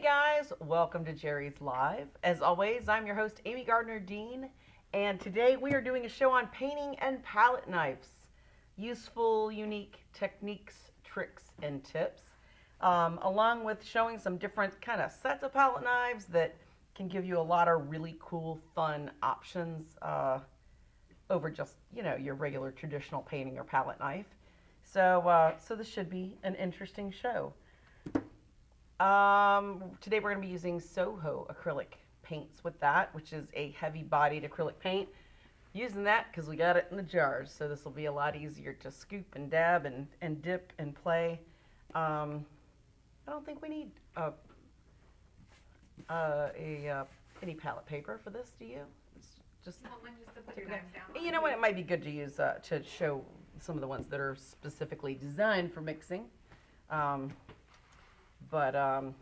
guys, welcome to Jerry's Live. As always, I'm your host, Amy Gardner Dean, and today we are doing a show on painting and palette knives. Useful, unique techniques, tricks, and tips, um, along with showing some different kind of sets of palette knives that can give you a lot of really cool, fun options uh, over just, you know, your regular traditional painting or palette knife. So, uh, so this should be an interesting show. Um, today we're going to be using Soho acrylic paints with that, which is a heavy bodied acrylic paint. Using that because we got it in the jars, so this will be a lot easier to scoop and dab and, and dip and play. Um, I don't think we need a, uh, a uh, any palette paper for this, do you? It's just one just to put your knives down? you know what? It might be good to use uh, to show some of the ones that are specifically designed for mixing. Um, but um,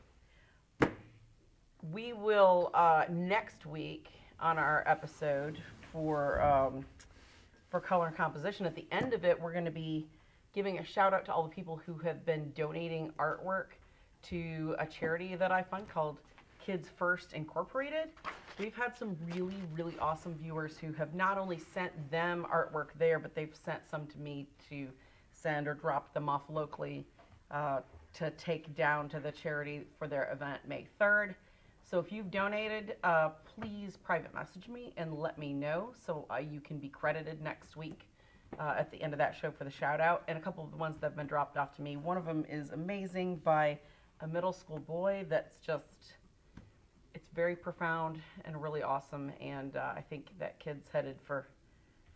we will uh, next week on our episode for um, for color and composition. At the end of it, we're going to be giving a shout out to all the people who have been donating artwork to a charity that I fund called Kids First Incorporated. We've had some really, really awesome viewers who have not only sent them artwork there, but they've sent some to me to send or drop them off locally uh, to take down to the charity for their event May 3rd. So if you've donated, uh, please private message me and let me know so uh, you can be credited next week uh, at the end of that show for the shout out. And a couple of the ones that have been dropped off to me. One of them is amazing by a middle school boy that's just it's very profound and really awesome and uh, i think that kid's headed for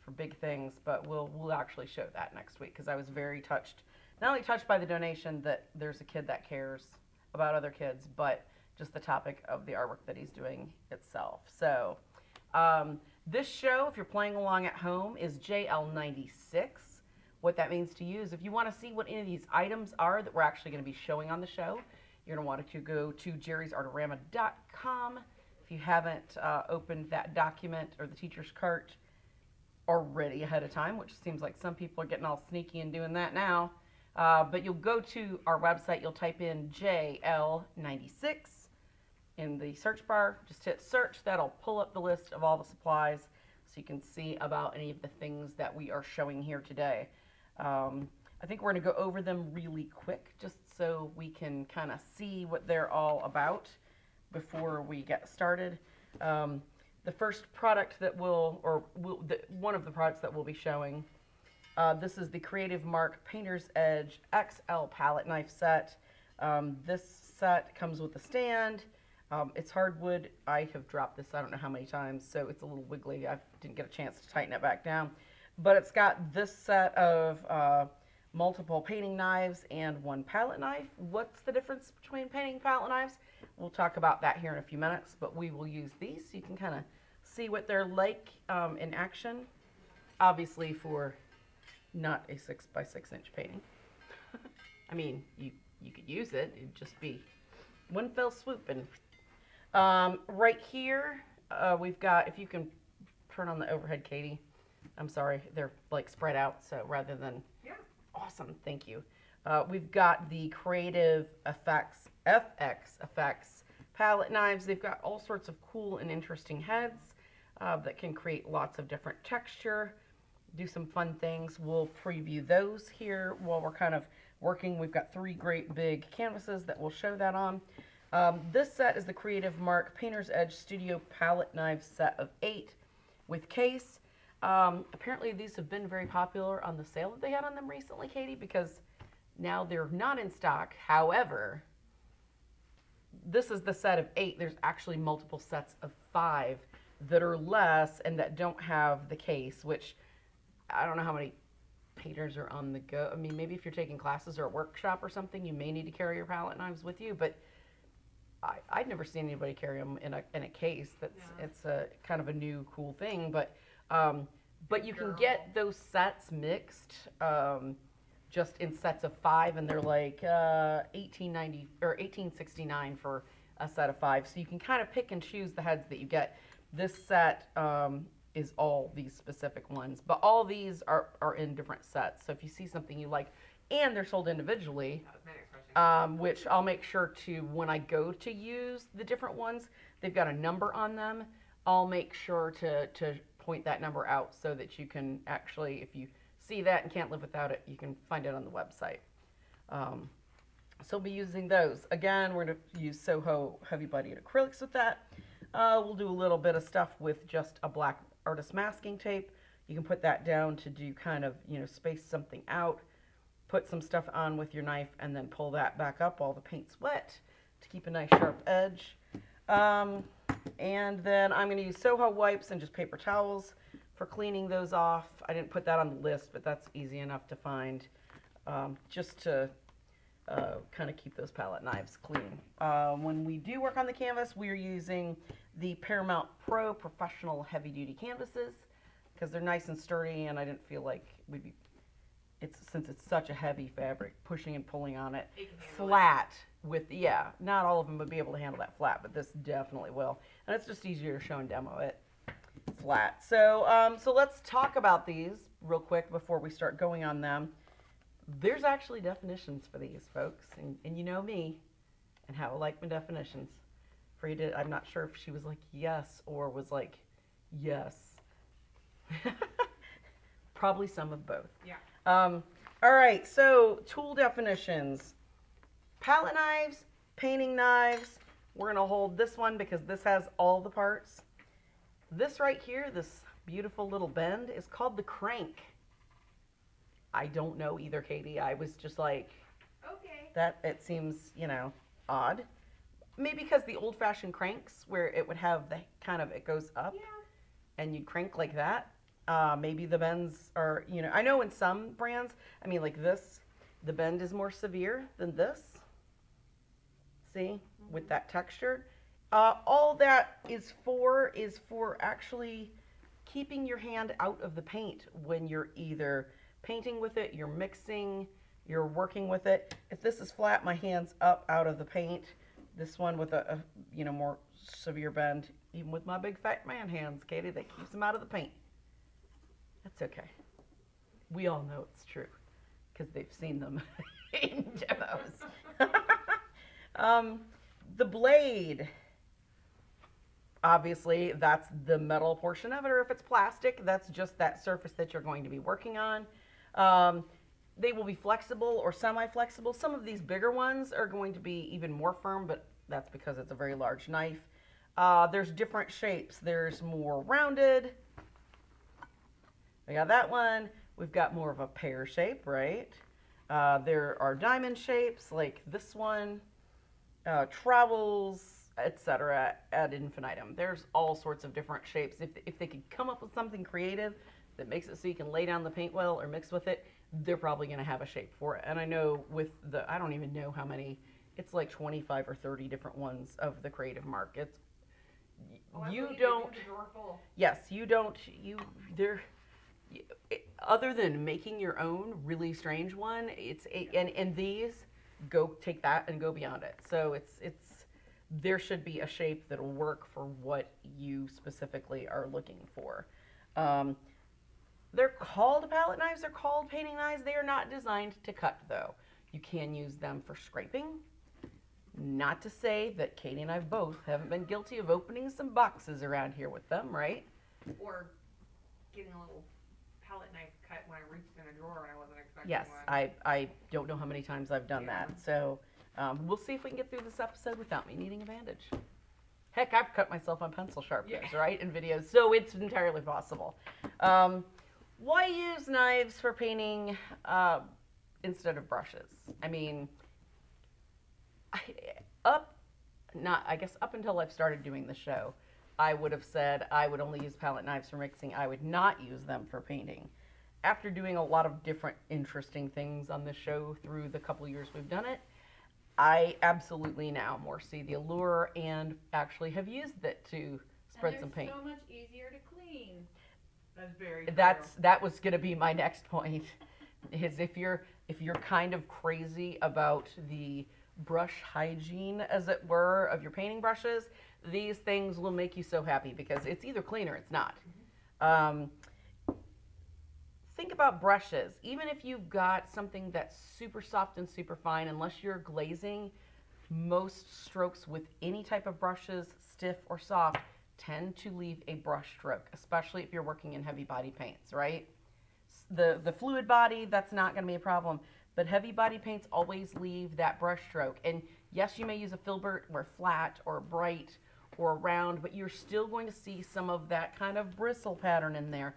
for big things but we'll we'll actually show that next week because i was very touched not only touched by the donation that there's a kid that cares about other kids but just the topic of the artwork that he's doing itself so um, this show if you're playing along at home is jl96 what that means to you is if you want to see what any of these items are that we're actually going to be showing on the show you're going to want to go to jerrysartarama.com. If you haven't uh, opened that document or the teacher's cart already ahead of time, which seems like some people are getting all sneaky and doing that now, uh, but you'll go to our website, you'll type in JL96 in the search bar, just hit search, that'll pull up the list of all the supplies so you can see about any of the things that we are showing here today. Um, I think we're going to go over them really quick just so we can kind of see what they're all about before we get started. Um, the first product that we'll, or we'll, the, one of the products that we'll be showing, uh, this is the Creative Mark Painter's Edge XL palette knife set. Um, this set comes with a stand. Um, it's hardwood. I have dropped this I don't know how many times, so it's a little wiggly. I didn't get a chance to tighten it back down. But it's got this set of uh, multiple painting knives and one palette knife. What's the difference between painting palette knives? We'll talk about that here in a few minutes, but we will use these so you can kind of see what they're like um, in action. Obviously for not a six by six inch painting. I mean, you, you could use it, it'd just be one fell swoop. And um, right here, uh, we've got, if you can turn on the overhead, Katie. I'm sorry, they're like spread out, so rather than yeah. Awesome, thank you. Uh, we've got the Creative Effects FX Effects palette knives. They've got all sorts of cool and interesting heads uh, that can create lots of different texture, do some fun things. We'll preview those here while we're kind of working. We've got three great big canvases that we'll show that on. Um, this set is the Creative Mark Painter's Edge Studio Palette Knives set of eight with case. Um, apparently these have been very popular on the sale that they had on them recently, Katie, because now they're not in stock. However, this is the set of eight. There's actually multiple sets of five that are less and that don't have the case, which I don't know how many painters are on the go. I mean, maybe if you're taking classes or a workshop or something, you may need to carry your palette knives with you, but I, I'd never seen anybody carry them in a, in a case. That's, Yeah. it's a kind of a new cool thing, but um, but you can get those sets mixed um, just in sets of five, and they're like uh, 1890 or 1869 for a set of five. So you can kind of pick and choose the heads that you get. This set um, is all these specific ones, but all these are, are in different sets. So if you see something you like, and they're sold individually, That was my next question. um, which I'll make sure to when I go to use the different ones, they've got a number on them. I'll make sure to to point that number out so that you can actually, if you see that and can't live without it, you can find it on the website. Um, so we'll be using those. Again, we're going to use Soho Heavy Bodied Acrylics with that. Uh, we'll do a little bit of stuff with just a black artist masking tape. You can put that down to do kind of, you know, space something out. Put some stuff on with your knife and then pull that back up while the paint's wet to keep a nice sharp edge. Um, and then I'm going to use Soho wipes and just paper towels for cleaning those off. I didn't put that on the list, but that's easy enough to find um, just to uh, kind of keep those palette knives clean. Uh, when we do work on the canvas, we are using the Paramount Pro Professional Heavy Duty Canvases because they're nice and sturdy and I didn't feel like we'd be, it's since it's such a heavy fabric, pushing and pulling on it It can it. flat with, yeah, not all of them would be able to handle that flat, but this definitely will. And it's just easier to show and demo it flat. So, um, so let's talk about these real quick before we start going on them. There's actually definitions for these, folks, and, and you know me and how I like my definitions. Frida, I'm not sure if she was like yes or was like yes. Probably some of both. Yeah. Um, all right, so tool definitions. Palette knives, painting knives. We're gonna hold this one because this has all the parts. This right here, this beautiful little bend, is called the crank. I don't know either, Katie. I was just like, Okay. that it seems, you know, odd. Maybe because the old fashioned cranks where it would have the kind of it goes up Yeah. and you crank like that. Uh, maybe the bends are, you know, I know in some brands, I mean, like this, the bend is more severe than this. See, with that texture. Uh, all that is for is for actually keeping your hand out of the paint when you're either painting with it, you're mixing, you're working with it. If this is flat, my hand's up out of the paint. This one with a, a you know more severe bend, even with my big fat man hands, Katie, that keeps them out of the paint. That's okay. We all know it's true because they've seen them in demos. um, the blade. Obviously, that's the metal portion of it, or if it's plastic, that's just that surface that you're going to be working on. Um, they will be flexible or semi-flexible. Some of these bigger ones are going to be even more firm, but that's because it's a very large knife. Uh, there's different shapes. There's more rounded. We got that one. We've got more of a pear shape, right? Uh, there are diamond shapes like this one, uh, trowels, etc. ad infinitum. There's all sorts of different shapes. If, if they could come up with something creative that makes it so you can lay down the paint well or mix with it, they're probably going to have a shape for it. And I know with the, I don't even know how many, it's like 25 or 30 different ones of the creative mark. It's, Oh, you don't, There's a drawer full. yes, you don't, you, there, it, other than making your own really strange one, it's, a, and, and these, go take that and go beyond it. So it's, it's, there should be a shape that'll work for what you specifically are looking for. Um, they're called palette knives, they're called painting knives. They are not designed to cut, though. You can use them for scraping. Not to say that Katie and I both haven't been guilty of opening some boxes around here with them, right? Or getting a little palette knife cut when I reached in a drawer and I wasn't expecting Yes, one. I, I don't know how many times I've done Yeah. that. So um, we'll see if we can get through this episode without me needing a bandage. Heck, I've cut myself on pencil sharpeners, Yeah. right, in videos, so it's entirely possible. Um, why use knives for painting uh, instead of brushes? I mean, I, up, not I guess up until I've started doing the show, I would have said I would only use palette knives for mixing. I would not use them for painting. After doing a lot of different interesting things on the show through the couple years we've done it, I absolutely now more see the allure and actually have used it to spread some paint. so much easier to clean. That's very. That's that was going to be my next point. Is if you're if you're kind of crazy about the brush hygiene, as it were, of your painting brushes, these things will make you so happy because it's either clean or it's not. Um, think about brushes. Even if you've got something that's super soft and super fine, unless you're glazing, most strokes with any type of brushes, stiff or soft, tend to leave a brush stroke, especially if you're working in heavy body paints, right? The, the fluid body, that's not going to be a problem. But heavy body paints always leave that brush stroke. And yes, you may use a filbert or flat or bright or round, but you're still going to see some of that kind of bristle pattern in there.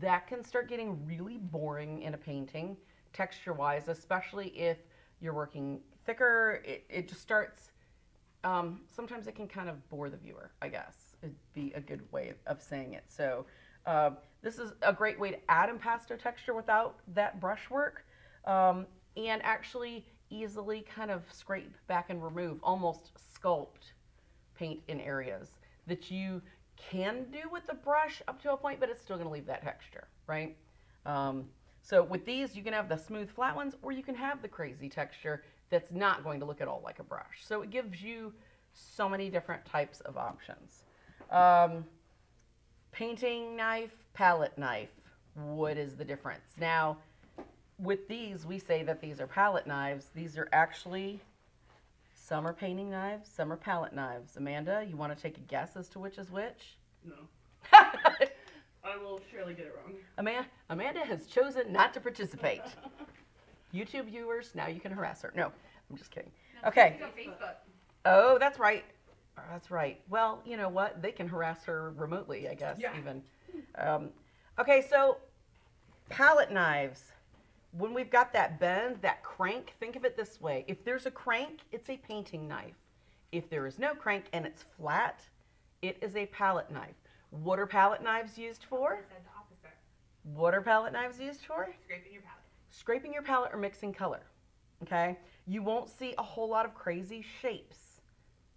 That can start getting really boring in a painting, texture wise, especially if you're working thicker. It, it just starts, um, sometimes it can kind of bore the viewer, I guess. It'd be a good way of saying it. So, uh, this is a great way to add impasto texture without that brushwork um, and actually easily kind of scrape back and remove, almost sculpt paint in areas that you can do with the brush up to a point, but it's still going to leave that texture, right? Um, so with these, you can have the smooth flat ones, or you can have the crazy texture that's not going to look at all like a brush. So it gives you so many different types of options. Um, painting knife, palette knife. What is the difference? Now, with these, we say that these are palette knives. These are actually some are painting knives, some are palette knives. Amanda, you want to take a guess as to which is which? No. I will surely get it wrong. Amanda, Amanda has chosen not to participate. YouTube viewers, now you can harass her. No, I'm just kidding. Okay. Facebook. Oh, that's right. That's right. Well, you know what? They can harass her remotely, I guess, Yeah. even. Um, okay, so palette knives. When we've got that bend, that crank, think of it this way. If there's a crank, it's a painting knife. If there is no crank and it's flat, it is a palette knife. What are palette knives used for? Said the opposite. What are palette knives used for? Scraping your palette. scraping your palette or mixing color. Okay? You won't see a whole lot of crazy shapes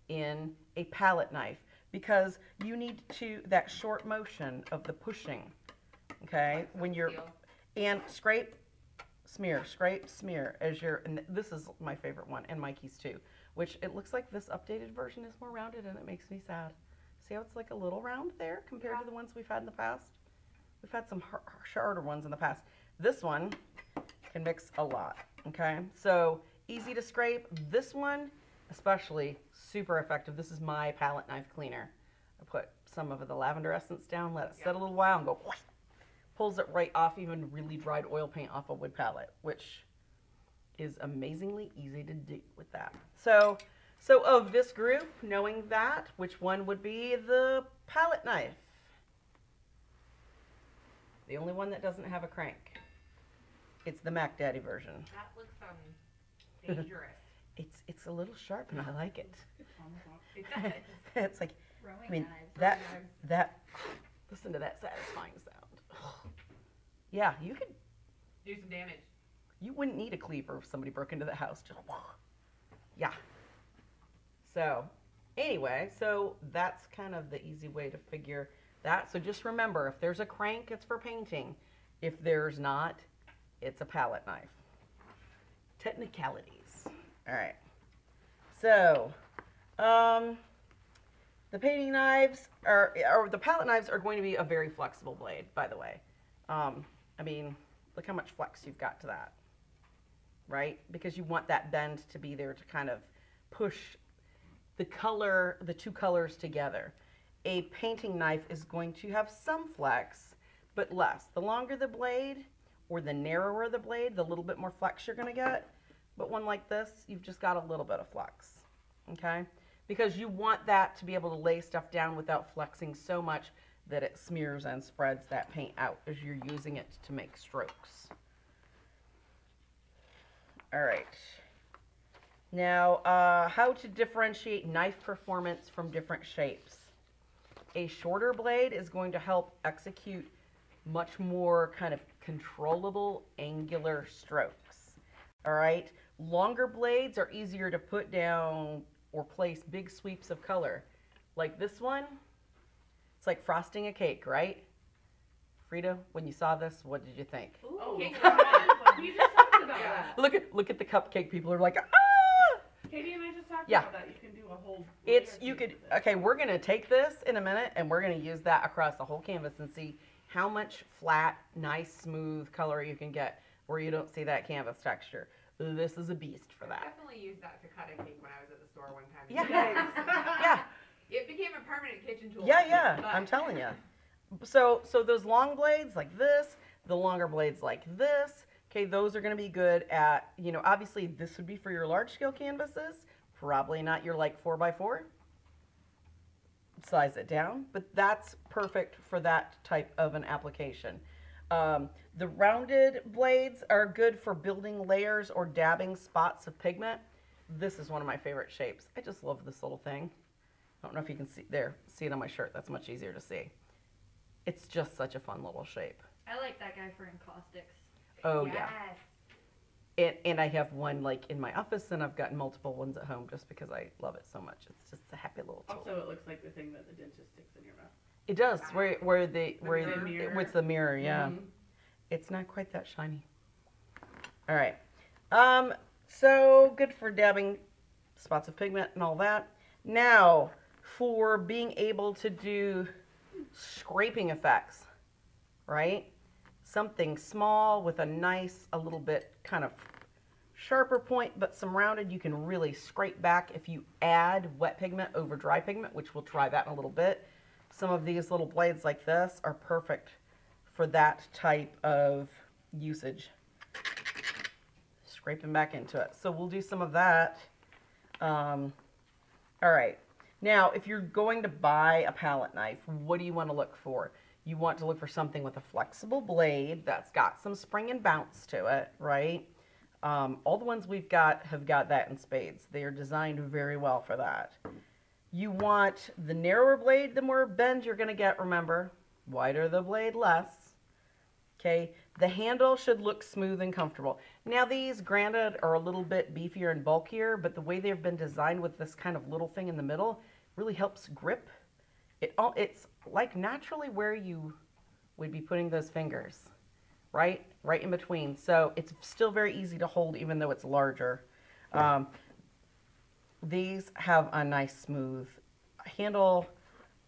in a palette knife because you need to that short motion of the pushing. Okay? When you're and scrape smear, scrape, smear as you're, and this is my favorite one and Mikey's too, which it looks like this updated version is more rounded and it makes me sad. See how it's like a little round there compared to the ones we've had in the past? We've had some harder ones in the past. This one can mix a lot, okay? So easy to scrape. This one, especially, super effective. This is my palette knife cleaner. I put some of the lavender essence down, let it sit a little while, and go, pulls it right off even really dried oil paint off a wood palette, which is amazingly easy to do with that. So, so of this group, knowing that, which one would be the palette knife? The only one that doesn't have a crank. It's the Mac Daddy version. That looks um dangerous. It's it's a little sharp and I like it. it it's like Rowing I mean knives. that knives. that listen to that satisfying sound. Yeah, you could Do some damage. you wouldn't need a cleaver if somebody broke into the house. Just yeah. So anyway, so that's kind of the easy way to figure that. So just remember, if there's a crank, it's for painting. If there's not, it's a palette knife. Technicalities. All right. So, um, the painting knives are, or the palette knives are going to be a very flexible blade, by the way. Um, I mean, look how much flex you've got to that, right? Because you want that bend to be there to kind of push the color, the two colors together. A painting knife is going to have some flex, but less. The longer the blade or the narrower the blade, the little bit more flex you're going to get. But one like this, you've just got a little bit of flex, okay? Because you want that to be able to lay stuff down without flexing so much that it smears and spreads that paint out as you're using it to make strokes. All right. Now, uh, how to differentiate knife performance from different shapes. A shorter blade is going to help execute much more kind of controllable angular strokes. All right. Longer blades are easier to put down or place big sweeps of color. Like this one, it's like frosting a cake, right? Frida, when you saw this, what did you think? Ooh, Oh, Cake we just talked about Yeah. that. Look at look at the cupcake people are like, ah! Katie and I just talked Yeah. about that. You can do a whole. It's you could okay. We're gonna take this in a minute, and we're gonna use that across the whole canvas and see how much flat, nice, smooth color you can get where you don't see that canvas texture. This is a beast for that. I definitely used that to cut a cake when I was at the store one time. Yeah. Yeah, It became a permanent kitchen tool. yeah, yeah. but- I'm telling you. So, so those long blades like this, the longer blades like this. Okay, those are going to be good at, you know, obviously this would be for your large scale canvases, probably not your like four by four. Size it down, but that's perfect for that type of an application. Um, the rounded blades are good for building layers or dabbing spots of pigment. This is one of my favorite shapes. I just love this little thing. I don't know if you can see there, see it on my shirt. That's much easier to see. It's just such a fun little shape. I like that guy for encaustics. Oh yes. yeah. And, and I have one like in my office, and I've gotten multiple ones at home just because I love it so much. It's just a happy little tool. Also, it looks like the thing that the dentist sticks in your mouth. It does where where the where the, mirror. with the mirror, yeah. Mhm. It's not quite that shiny. All right. Um. So good for dabbing spots of pigment and all that. Now for being able to do scraping effects, right? Something small with a nice, a little bit kind of sharper point, but some rounded. You can really scrape back if you add wet pigment over dry pigment, which we'll try that in a little bit. Some of these little blades like this are perfect for that type of usage. Scraping back into it. So we'll do some of that. Um, all right. Now, if you're going to buy a palette knife, what do you want to look for? You want to look for something with a flexible blade that's got some spring and bounce to it, right? Um, all the ones we've got have got that in spades. They are designed very well for that. You want the narrower blade, the more bend you're going to get, remember. Wider the blade, less. Okay, the handle should look smooth and comfortable. Now these, granted, are a little bit beefier and bulkier, but the way they've been designed with this kind of little thing in the middle really helps grip. It all it's like naturally where you would be putting those fingers, right, right in between. So it's still very easy to hold, even though it's larger. Um, these have a nice smooth handle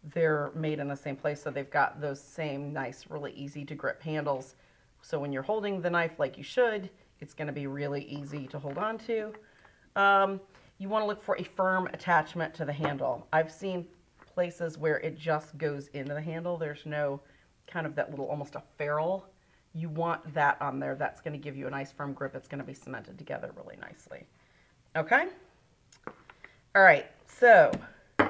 they're made in the same place, so they've got those same nice, really easy to grip handles. So when you're holding the knife like you should, it's going to be really easy to hold on to. Um, you want to look for a firm attachment to the handle. I've seen places where it just goes into the handle. There's no kind of that little, almost a ferrule. You want that on there. That's going to give you a nice firm grip. It's going to be cemented together really nicely. Okay? All right, so I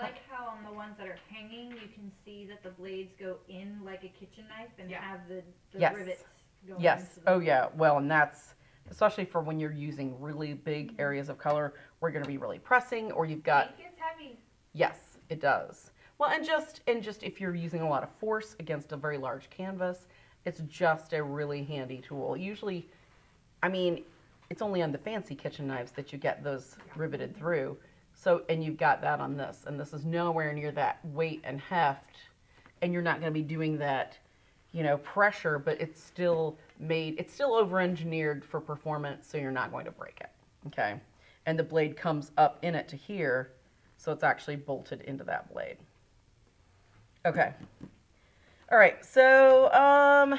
like how on the ones that are hanging, you can see that the blades go in like a kitchen knife and Yeah. have the, the Yes. rivets going Yes. into the Oh, yeah. Well, and that's especially for when you're using really big mm-hmm. areas of color. We're going to be really pressing, or you've got Ink is heavy. yes, it does. Well, and just and just if you're using a lot of force against a very large canvas, it's just a really handy tool. Usually, I mean, it's only on the fancy kitchen knives that you get those riveted through. So, and you've got that on this, and this is nowhere near that weight and heft, and you're not going to be doing that, you know, pressure, but it's still made, it's still over engineered for performance, so you're not going to break it. Okay. And the blade comes up in it to here, so it's actually bolted into that blade. Okay. All right. So, um,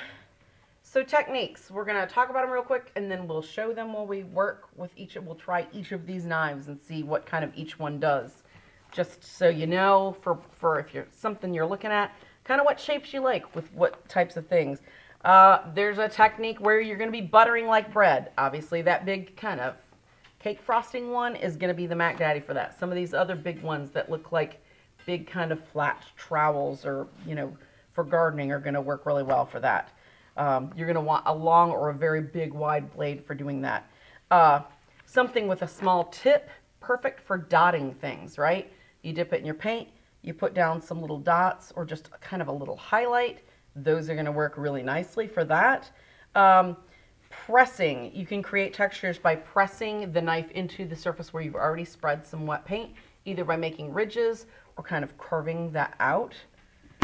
so techniques. We're gonna talk about them real quick, and then we'll show them while we work with each. We'll try each of these knives and see what kind of each one does, just so you know for for if you're something you're looking at, kind of what shapes you like with what types of things. Uh, there's a technique where you're gonna be buttering like bread. Obviously, that big kind of cake frosting one is going to be the Mac Daddy for that. Some of these other big ones that look like big kind of flat trowels or, you know, for gardening are going to work really well for that. Um, you're going to want a long or a very big wide blade for doing that. Uh, something with a small tip, perfect for dotting things, right? You dip it in your paint, you put down some little dots or just kind of a little highlight. Those are going to work really nicely for that. Um, pressing. You can create textures by pressing the knife into the surface where you've already spread some wet paint, either by making ridges or kind of curving that out.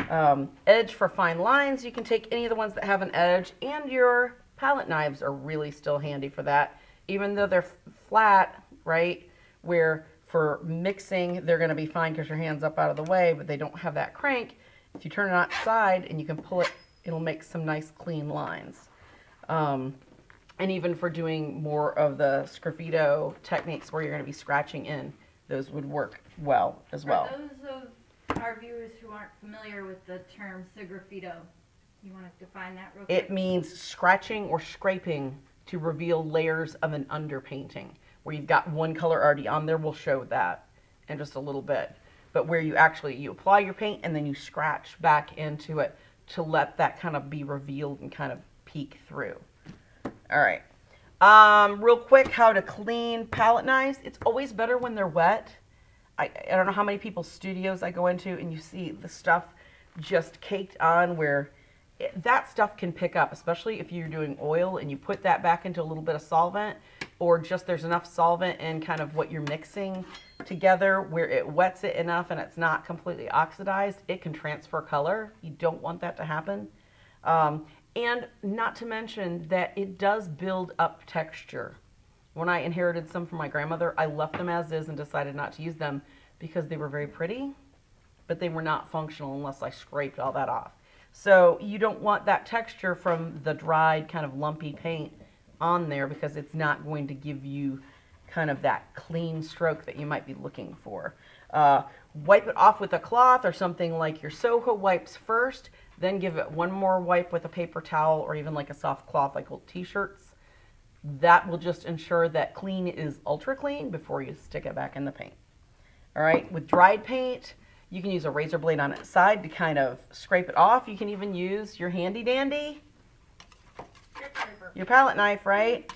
Um, edge for fine lines, you can take any of the ones that have an edge, and your palette knives are really still handy for that. Even though they're flat, right, where for mixing they're going to be fine because your hand's up out of the way, but they don't have that crank. If you turn it outside and you can pull it, it'll make some nice clean lines. Um, and even for doing more of the sgraffito techniques where you're going to be scratching in, those would work well as well. For those of our viewers who aren't familiar with the term sgraffito, you want to define that real quick? It means scratching or scraping to reveal layers of an underpainting. Where you've got one color already on there, we'll show that in just a little bit. But where you actually you apply your paint and then you scratch back into it to let that kind of be revealed and kind of peek through. All right. Um, real quick, how to clean palette knives. It's always better when they're wet. I, I don't know how many people's studios I go into and you see the stuff just caked on where it, that stuff can pick up, especially if you're doing oil and you put that back into a little bit of solvent or just there's enough solvent in kind of what you're mixing together where it wets it enough and it's not completely oxidized, it can transfer color. You don't want that to happen. Um, and not to mention that it does build up texture. When I inherited some from my grandmother, I left them as is and decided not to use them because they were very pretty, but they were not functional unless I scraped all that off. So you don't want that texture from the dried kind of lumpy paint on there because it's not going to give you kind of that clean stroke that you might be looking for. Uh, wipe it off with a cloth or something like your Soho wipes first, then give it one more wipe with a paper towel or even like a soft cloth like old t-shirts. That will just ensure that clean is ultra clean before you stick it back in the paint. All right, with dried paint, you can use a razor blade on its side to kind of scrape it off. You can even use your handy dandy, your palette knife, right?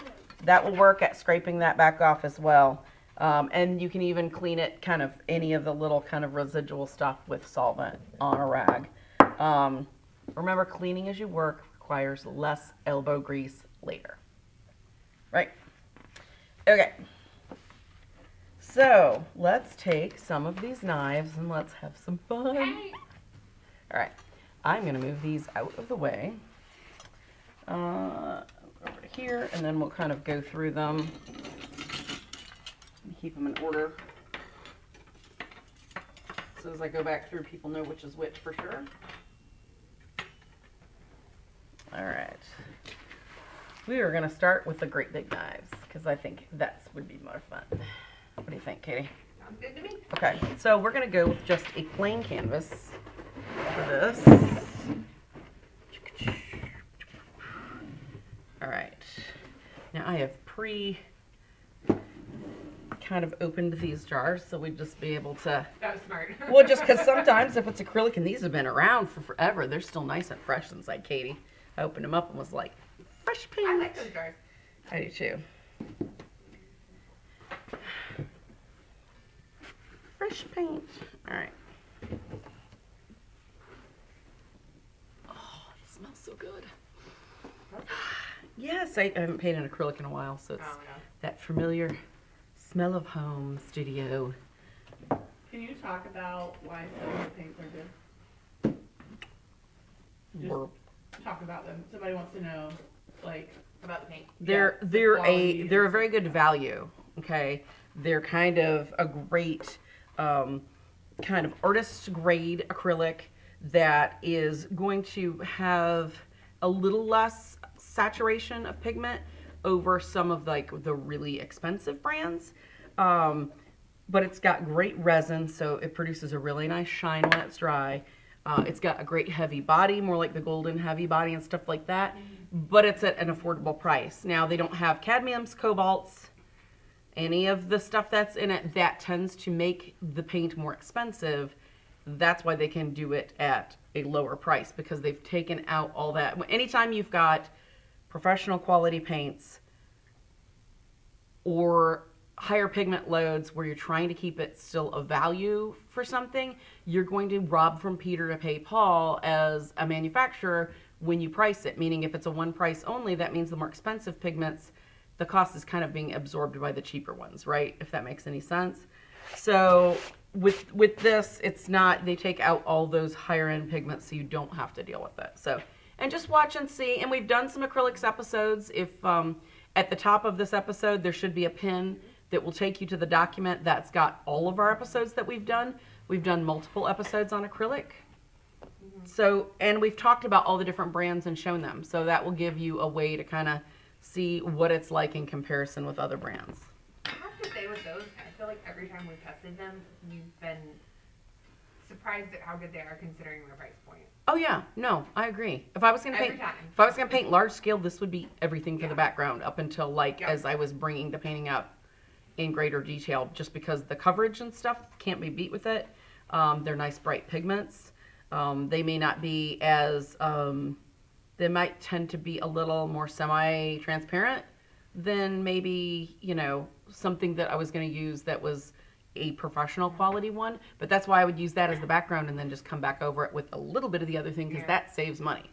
That will work at scraping that back off as well. Um, and you can even clean it kind of any of the little kind of residual stuff with solvent on a rag. Um, remember, cleaning as you work requires less elbow grease later. Right? Okay. So let's take some of these knives and let's have some fun. All right. I'm going to move these out of the way. Uh, over to here, and then we'll kind of go through them. And keep them in order. So as I go back through, people know which is which for sure. All right. We are going to start with the great big knives because I think that would be more fun. What do you think, Katie? Sounds good to me. Okay, so we're going to go with just a plain canvas for this. All right. Now I have pre kind of opened these jars so we'd just be able to That was smart. well just because sometimes if it's acrylic and these have been around for forever they're still nice and fresh inside katie i opened them up and was like fresh paint I like those jars. I do too. Fresh paint. All right. Oh, it smells so good. Yes, I, I haven't painted acrylic in a while, so it's Oh, no. that familiar smell of home studio. Can you talk about why some of the paints are good? Just talk about them. Somebody wants to know, like, About the paint. They're the they're a they're a very good value. Okay, they're kind of a great um, kind of artist grade acrylic that is going to have a little less saturation of pigment over some of like the really expensive brands. Um, but it's got great resin, so it produces a really nice shine when it's dry. Uh, it's got a great heavy body, more like the golden heavy body and stuff like that, but it's at an affordable price. Now, they don't have cadmiums, cobalts, any of the stuff that's in it that tends to make the paint more expensive. That's why they can do it at a lower price because they've taken out all that. Anytime you've got professional quality paints or higher pigment loads where you're trying to keep it still a value for something, you're going to rob from Peter to pay Paul as a manufacturer when you price it. Meaning, if it's a one price only, that means the more expensive pigments, the cost is kind of being absorbed by the cheaper ones, right? If that makes any sense. So with with this, it's not they take out all those higher end pigments, so you don't have to deal with it. So and just watch and see. And we've done some acrylics episodes. If um, at the top of this episode there should be a pin that will take you to the document that's got all of our episodes that we've done. We've done multiple episodes on acrylic. So, and we've talked about all the different brands and shown them. So that will give you a way to kind of see what it's like in comparison with other brands. I have to say with those, I feel like every time we've tested them, you've been surprised at how good they are considering their price point. Oh yeah, no, I agree. If I was gonna Every paint, time. if I was gonna paint large scale, this would be everything for the background up until like Yeah. as I was bringing the painting up in greater detail, just because the coverage and stuff can't be beat with it. Um, they're nice bright pigments. Um, they may not be as um, they might tend to be a little more semi-transparent than maybe you know something that I was going to use that was a professional quality one. But that's why I would use that as the background and then just come back over it with a little bit of the other thing because Yeah. that saves money,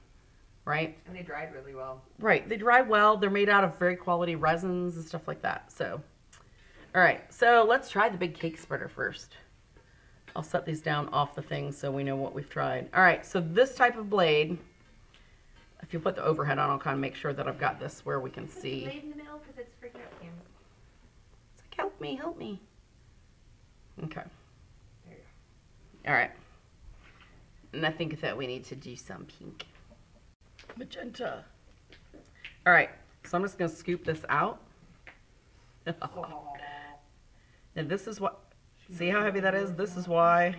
right? And they dried really well. Right. They dry well. They're made out of very quality resins and stuff like that. So, all right. So let's try the big cake spreader first. I'll set these down off the thing so we know what we've tried. All right. So this type of blade, if you put the overhead on, I'll kind of make sure that I've got this where we can Put see. blade in the middle because it's freaking out him. It's like, help me, help me. Okay. There you go. All right. And I think that we need to do some pink. Magenta. All right. So I'm just going to scoop this out. go. and this is what, see how heavy that is? This is why,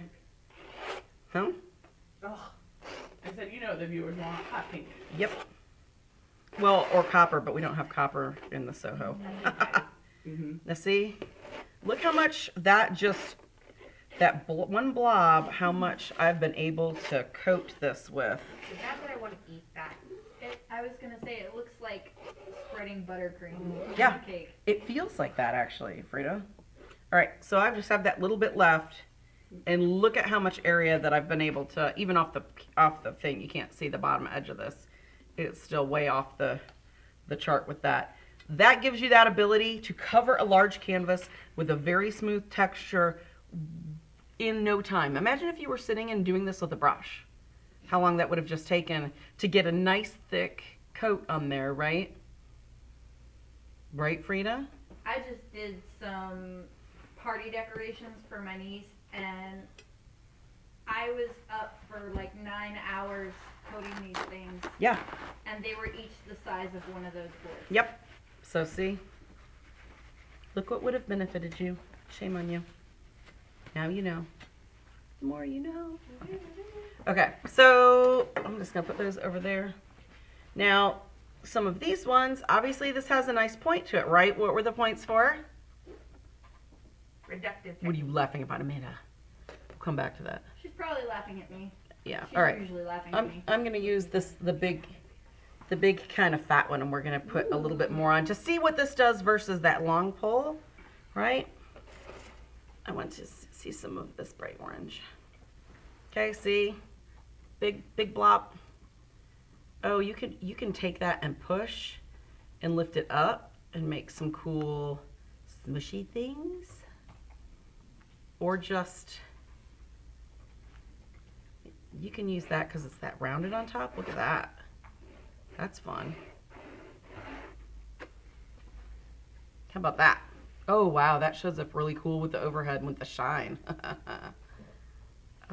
huh? Ugh. I said, you know, the viewers want hot pink. Yep. Well, or copper, but we don't have copper in the Soho. Mm-hmm. now see, look how much that just, that bl- one blob, how much I've been able to coat this with. Is that what I want to eat that? It, I was gonna say it looks like spreading buttercream on Yeah. a cake. It feels like that actually, Frida. All right, so I just have that little bit left, and look at how much area that I've been able to, even off the off the thing, you can't see the bottom edge of this. It's still way off the the chart with that. That gives you that ability to cover a large canvas with a very smooth texture in no time. Imagine if you were sitting and doing this with a brush. How long that would have just taken to get a nice thick coat on there, right? Right, Frida? I just did some party decorations for my niece, and I was up for like nine hours coating these things, Yeah. and they were each the size of one of those boards. Yep. So see? Look what would have benefited you. Shame on you. Now you know. The more you know. Okay, so I'm just gonna put those over there. Now, some of these ones, obviously this has a nice point to it, right? What were the points for? Reductive. What are you laughing about, Amanda? We'll come back to that. She's probably laughing at me. Yeah, She's all right. usually laughing I'm, me. I'm gonna use this, the big, the big kind of fat one, and we're gonna put a little bit more on to see what this does versus that long pole, right? I want to see some of this bright orange. Okay, see, big, big blob. Oh, you can, you can take that and push and lift it up and make some cool smushy things. Or just, you can use that because it's that rounded on top. Look at that. That's fun. How about that? Oh, wow. That shows up really cool with the overhead and with the shine. I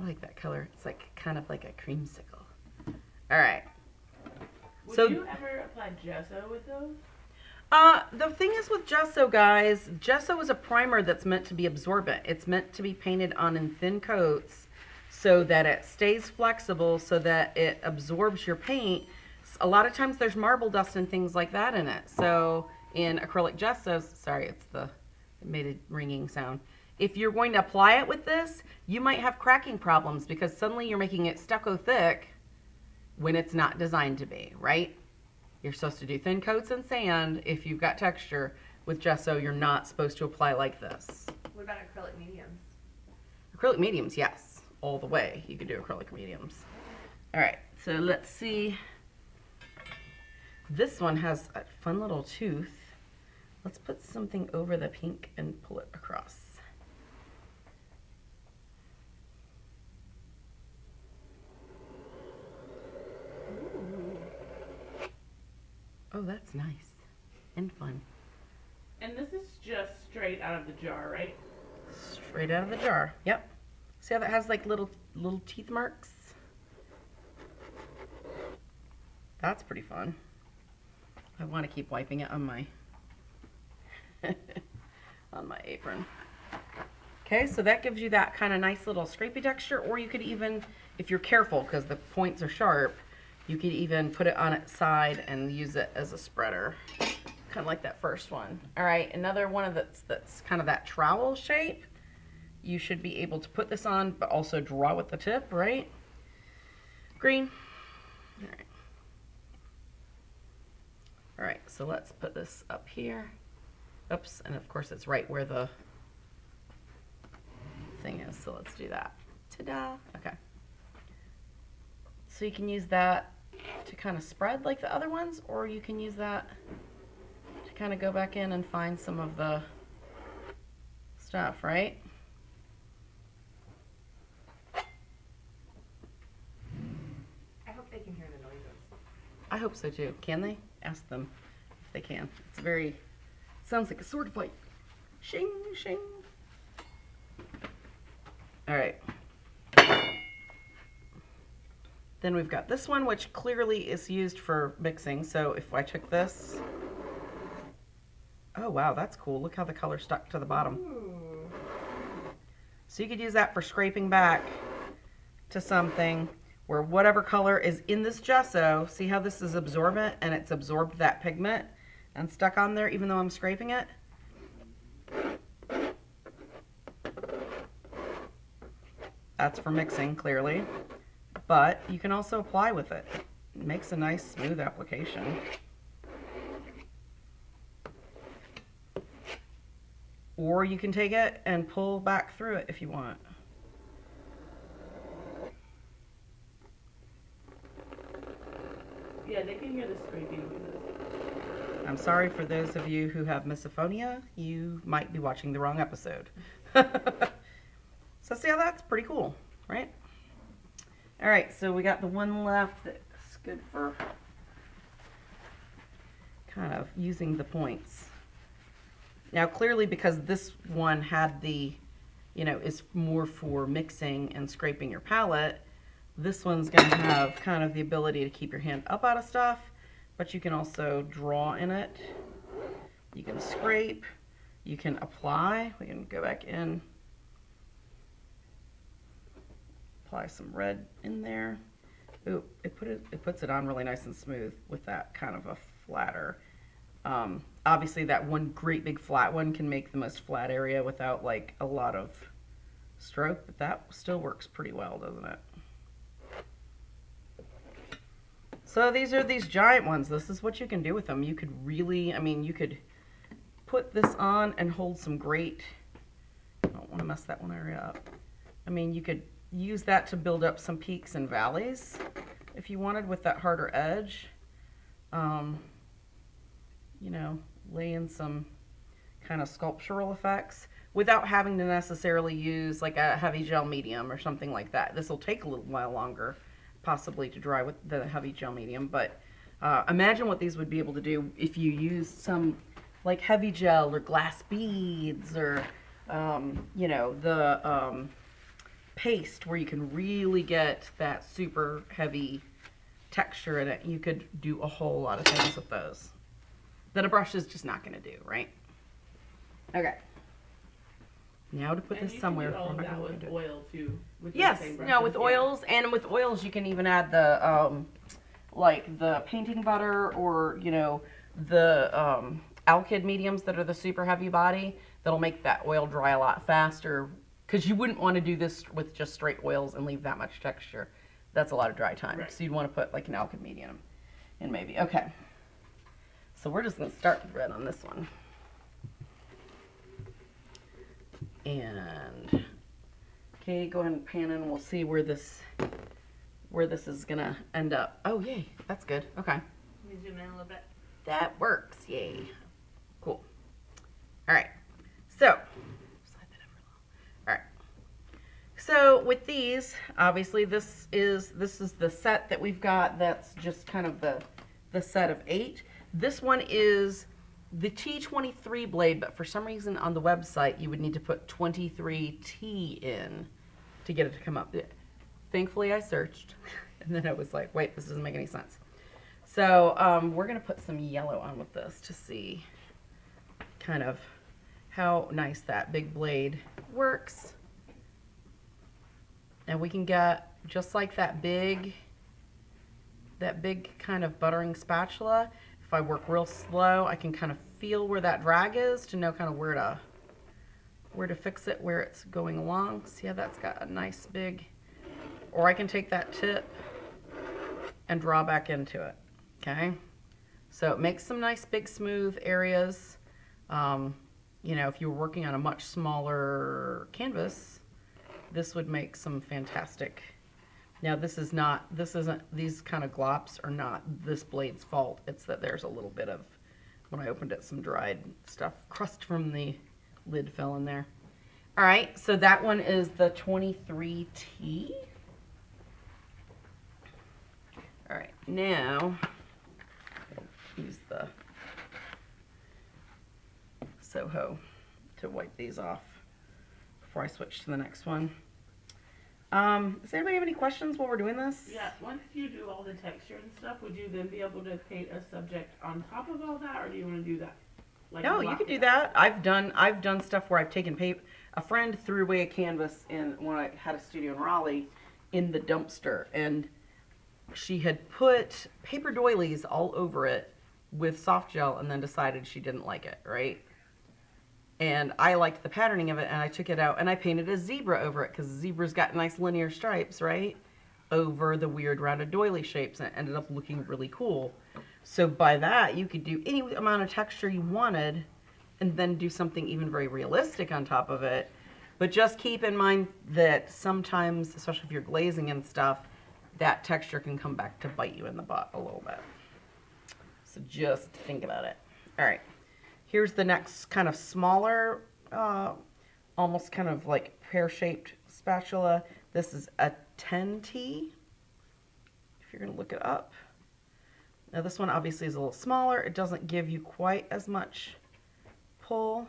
like that color. It's like kind of like a creamsicle. All right. Would So- you ever apply gesso with those? Uh, the thing is with gesso, guys, gesso is a primer that's meant to be absorbent. It's meant to be painted on in thin coats so that it stays flexible so that it absorbs your paint. A lot of times there's marble dust and things like that in it. So in acrylic gesso, sorry, it's the, it made a ringing sound. If you're going to apply it with this, you might have cracking problems because suddenly you're making it stucco thick when it's not designed to be, right? You're supposed to do thin coats and sand. If you've got texture with gesso, you're not supposed to apply like this. What about acrylic mediums? Acrylic mediums, yes, all the way. You can do acrylic mediums. All right, so let's see. This one has a fun little tooth. Let's put something over the pink and pull it across. Oh, that's nice and fun. And this is just straight out of the jar, right? Straight out of the jar. Yep. See how that has like little little teeth marks? That's pretty fun. I want to keep wiping it on my on my apron. Okay, so that gives you that kind of nice little scrapey texture, or you could even, if you're careful, because the points are sharp, you could even put it on its side and use it as a spreader, kind of like that first one. All right, another one of that's that's kind of that trowel shape. You should be able to put this on, but also draw with the tip, right? Green. All right. All right, so let's put this up here. Oops, and of course it's right where the thing is, so let's do that. Ta-da, okay. So you can use that to kind of spread like the other ones, or you can use that to kind of go back in and find some of the stuff, right? I hope they can hear the noises. I hope so too. Can they? Ask them if they can. It's very, sounds like a sword fight. Shing, shing. All right. Then we've got this one, which clearly is used for mixing. So if I took this, oh wow, that's cool. Look how the color stuck to the bottom. Ooh. So you could use that for scraping back to something where whatever color is in this gesso, see how this is absorbent and it's absorbed that pigment and stuck on there even though I'm scraping it? That's for mixing, clearly. But you can also apply with it. It makes a nice smooth application. Or you can take it and pull back through it if you want. Yeah, they can hear the scraping. I'm sorry for those of you who have misophonia. You might be watching the wrong episode. so see how that's pretty cool, right? All right, so we got the one left that's good for kind of using the points. Now clearly because this one had the, you know, is more for mixing and scraping your palette, this one's gonna have kind of the ability to keep your hand up out of stuff, but you can also draw in it. You can scrape, you can apply, we can go back in, apply some red in there. Ooh, it put it, it puts it on really nice and smooth with that kind of a flatter. Um, obviously that one great big flat one can make the most flat area without like a lot of stroke, but that still works pretty well, doesn't it? So these are these giant ones. This is what you can do with them. You could really, I mean, you could put this on and hold some great, I don't want to mess that one area up. I mean, you could use that to build up some peaks and valleys if you wanted with that harder edge. Um, you know, lay in some kind of sculptural effects without having to necessarily use like a heavy gel medium or something like that. This will take a little while longer possibly to dry with the heavy gel medium, but uh, imagine what these would be able to do if you use some like heavy gel or glass beads or, um, you know, the um, paste where you can really get that super heavy texture in it. You could do a whole lot of things with those that a brush is just not going to do, right? Okay. Now to put And this somewhere. all where of am I that with it? oil too. with Yes, no, with yeah. oils, and with oils you can even add the, um, like the painting butter or, you know, the um, Alkyd mediums that are the super heavy body. That'll make that oil dry a lot faster because you wouldn't want to do this with just straight oils and leave that much texture. That's a lot of dry time. Right. So you'd want to put like an Alkyd medium in maybe. Okay. So we're just going to start with red on this one. And okay, go ahead and pan in. We'll see where this where this is gonna end up. Oh yay, that's good. Okay, Let me zoom in a little bit. that works. Yay, cool. All right, so slide that over a little. All right. So with these, obviously this is this is the set that we've got. That's just kind of the the set of eight. This one is the T23 blade, but for some reason on the website you would need to put 23T in to get it to come up. Thankfully I searched and then I was like, wait, this doesn't make any sense. So um, we're gonna put some yellow on with this to see kind of how nice that big blade works. And we can get just like that big, that big kind of buttering spatula. If I work real slow, I can kind of feel where that drag is to know kind of where to, where to fix it, where it's going along. See how that's got a nice big, or I can take that tip and draw back into it, okay? So it makes some nice big smooth areas. Um, you know, if you were working on a much smaller canvas, this would make some fantastic. Now this is not, this isn't, these kind of glops are not this blade's fault. It's that there's a little bit of, when I opened it, some dried stuff, crust from the lid fell in there. All right, so that one is the 23T. All right, now, use the Soho to wipe these off before I switch to the next one. Um, does anybody have any questions while we're doing this? Yeah, once you do all the texture and stuff, would you then be able to paint a subject on top of all that, or do you wanna do that? Like No, you could do that. I've done I've done stuff where I've taken paper. A friend threw away a canvas in when I had a studio in Raleigh in the dumpster, and she had put paper doilies all over it with soft gel, and then decided she didn't like it. Right. And I liked the patterning of it, and I took it out and I painted a zebra over it because zebra's got nice linear stripes, right, over the weird rounded doily shapes, and it ended up looking really cool. So by that, you could do any amount of texture you wanted and then do something even very realistic on top of it. But just keep in mind that sometimes, especially if you're glazing and stuff, that texture can come back to bite you in the butt a little bit. So just think about it. All right, here's the next kind of smaller, uh, almost kind of like pear-shaped spatula. This is a 10T, if you're gonna look it up. Now this one obviously is a little smaller. It doesn't give you quite as much pull,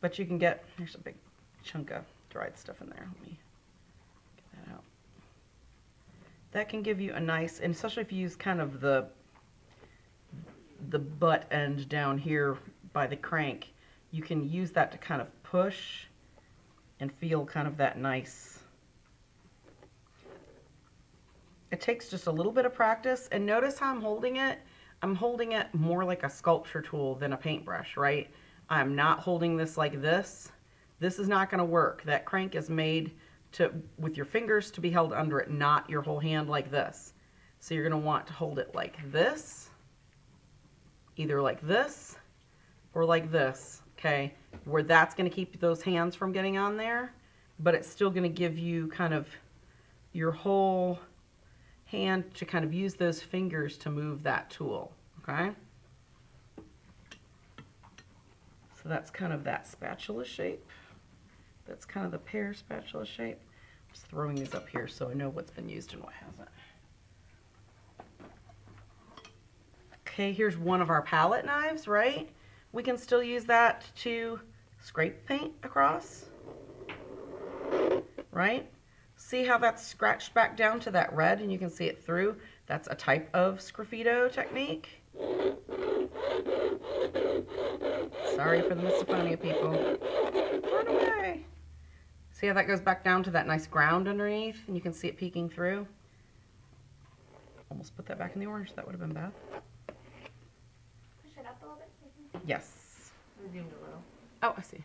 but you can get, there's a big chunk of dried stuff in there. Let me get that out. That can give you a nice, and especially if you use kind of the, the butt end down here by the crank, you can use that to kind of push and feel kind of that nice it takes just a little bit of practice and notice how I'm holding it. I'm holding it more like a sculpture tool than a paintbrush, right? I'm not holding this like this. This is not gonna work. That crank is made to, with your fingers to be held under it, not your whole hand like this. So you're gonna want to hold it like this, either like this or like this, okay? Where that's gonna keep those hands from getting on there, but it's still gonna give you kind of your whole hand to kind of use those fingers to move that tool, okay? So that's kind of that spatula shape. That's kind of the pear spatula shape. I'm Just throwing these up here so I know what's been used and what hasn't. Okay, here's one of our palette knives, right? We can still use that to scrape paint across, right? See how that's scratched back down to that red and you can see it through? That's a type of sgraffito technique. Sorry for the misophonia people. Run away. See how that goes back down to that nice ground underneath and you can see it peeking through? Almost put that back in the orange. That would have been bad. Push it up a little Yes. Zoomed a little. Oh, I see.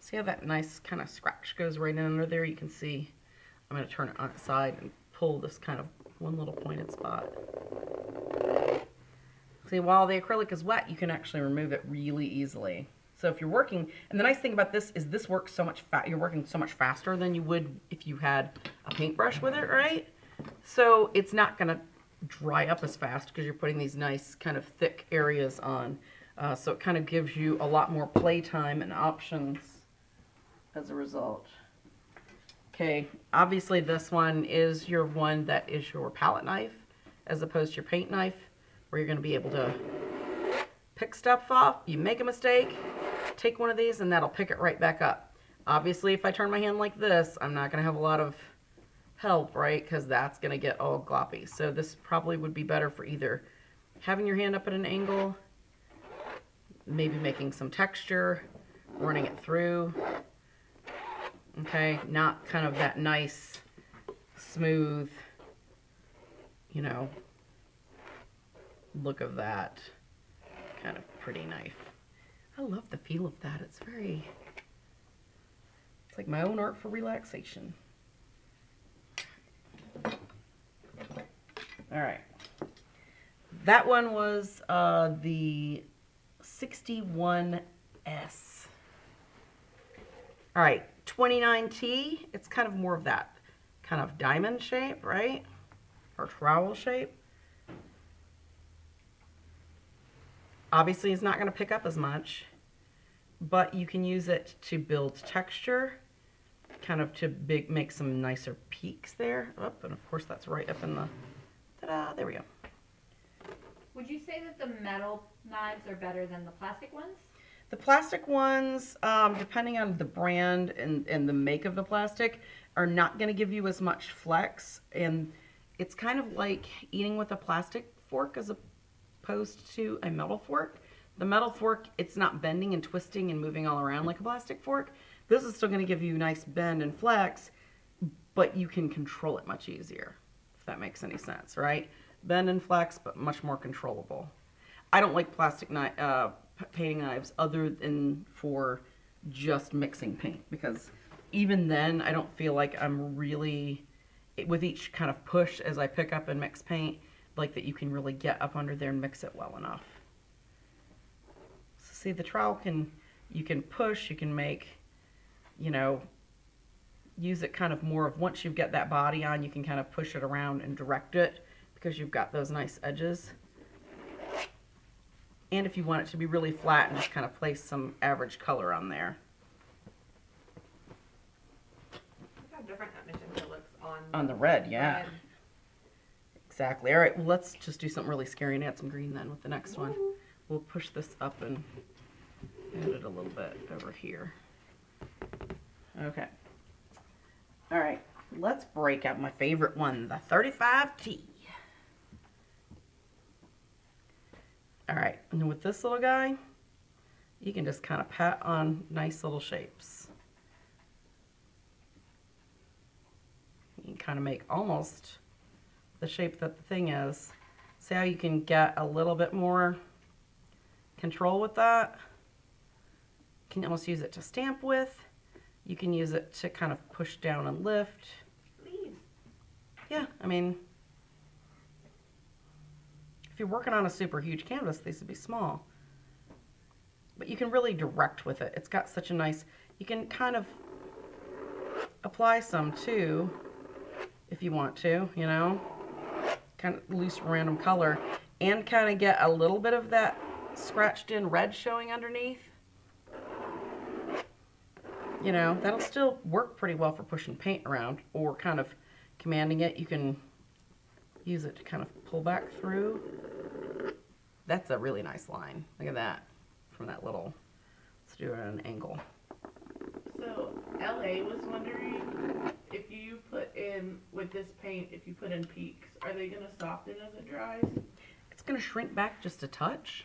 See how that nice kind of scratch goes right in under there? You can see, I'm going to turn it on its side and pull this kind of one little pointed spot. See, while the acrylic is wet, you can actually remove it really easily. So if you're working, and the nice thing about this is this works so much fast, you're working so much faster than you would if you had a paintbrush with it, right? So it's not going to dry up as fast because you're putting these nice kind of thick areas on. Uh, so it kind of gives you a lot more playtime and options as a result. Okay, obviously this one is your one that is your palette knife as opposed to your paint knife where you're going to be able to pick stuff off. You make a mistake, take one of these and that'll pick it right back up. Obviously if I turn my hand like this, I'm not going to have a lot of help, right? Because that's going to get all gloppy. So this probably would be better for either having your hand up at an angle, maybe making some texture, running it through. Okay, not kind of that nice, smooth, you know, look of that kind of pretty knife. I love the feel of that. It's very, it's like my own art for relaxation. All right. That one was uh, the 61S. All right, 29T, it's kind of more of that kind of diamond shape, right? Or trowel shape. Obviously, it's not going to pick up as much, but you can use it to build texture, kind of to big, make some nicer peaks there. Oh, and of course, that's right up in the, ta-da, there we go. Would you say that the metal knives are better than the plastic ones? The plastic ones, um, depending on the brand and, and the make of the plastic, are not going to give you as much flex. And it's kind of like eating with a plastic fork as opposed to a metal fork. The metal fork, it's not bending and twisting and moving all around like a plastic fork. This is still going to give you nice bend and flex, but you can control it much easier, if that makes any sense, right? Bend and flex, but much more controllable. I don't like plastic knife, uh, painting knives other than for just mixing paint because even then I don't feel like I'm really with each kind of push as I pick up and mix paint like that you can really get up under there and mix it well enough. So see the trowel can you can push you can make you know use it kind of more of once you've got that body on you can kind of push it around and direct it because you've got those nice edges and if you want it to be really flat and just kind of place some average color on there. Look how different that magenta looks on. On the red, yeah. red. Exactly. All right, well, let's just do something really scary and add some green then with the next one. We'll push this up and add it a little bit over here. Okay. All right, let's break out my favorite one, the 35T. All right, and with this little guy, you can just kind of pat on nice little shapes. You can kind of make almost the shape that the thing is. See how you can get a little bit more control with that? You can almost use it to stamp with. You can use it to kind of push down and lift. Leaves. Yeah, I mean, if you're working on a super huge canvas, these would be small. But you can really direct with it. It's got such a nice, you can kind of apply some too, if you want to, you know, kind of loose random color and kind of get a little bit of that scratched in red showing underneath. You know, that'll still work pretty well for pushing paint around or kind of commanding it. You can use it to kind of pull back through. That's a really nice line. Look at that from that little, let's do it at an angle. So LA was wondering if you put in with this paint, if you put in peaks, are they gonna soften as it dries? It's going to shrink back just a touch,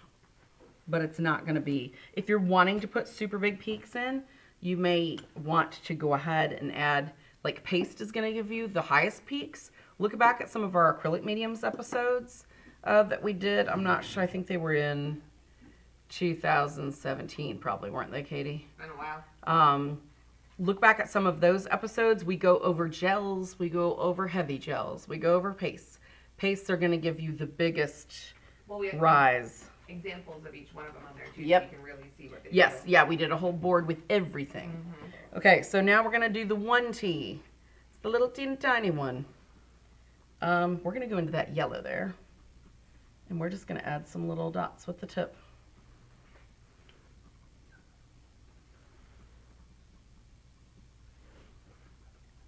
but it's not going to be. If you're wanting to put super big peaks in, you may want to go ahead and add, like paste is going to give you the highest peaks. Look back at some of our acrylic mediums episodes uh, that we did. I'm not sure. I think they were in 2017 probably, weren't they, Katie? Been a while. Um, look back at some of those episodes. We go over gels, we go over heavy gels, we go over pastes. Pastes are going to give you the biggest Well, we rise. Examples of each one of them on there too, Yep. so you can really see what they Yes, yeah, we did a whole board with everything. Mhm. Okay, so now we're going to do the 1T. It's the little teeny tiny one. Um, we're going to go into that yellow there. And we're just going to add some little dots with the tip.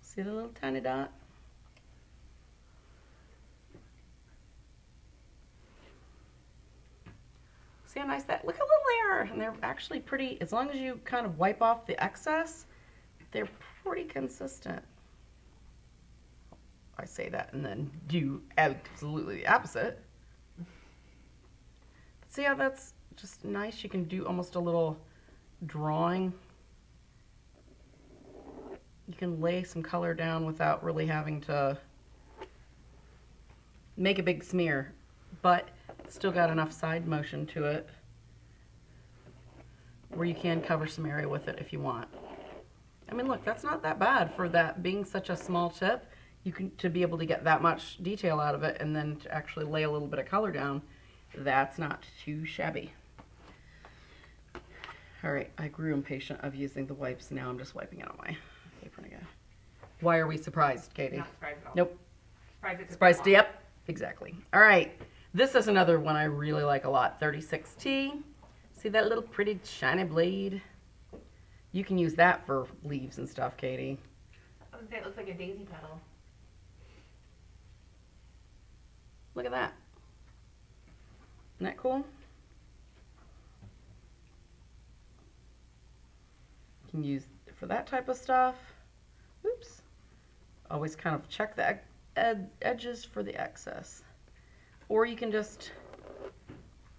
See the little tiny dot? See how nice that, look how little they are. And they're actually pretty, as long as you kind of wipe off the excess, they're pretty consistent. I say that and then do absolutely the opposite. See how that's just nice? You can do almost a little drawing. You can lay some color down without really having to make a big smear, but still got enough side motion to it where you can cover some area with it if you want. I mean, look, that's not that bad for that being such a small tip. You can to be able to get that much detail out of it and then to actually lay a little bit of color down. That's not too shabby. All right, I grew impatient of using the wipes. Now I'm just wiping it on my apron again. Why are we surprised, Katie? Not surprised at all. Nope. Surprised Surprised, yep, exactly. All right, this is another one I really like a lot, 36T. See that little pretty shiny blade? You can use that for leaves and stuff, Katie. I was gonna say it looks like a daisy petal. Look at that. Isn't that cool? You can use it for that type of stuff. Oops. Always kind of check the ed- edges for the excess. Or you can just,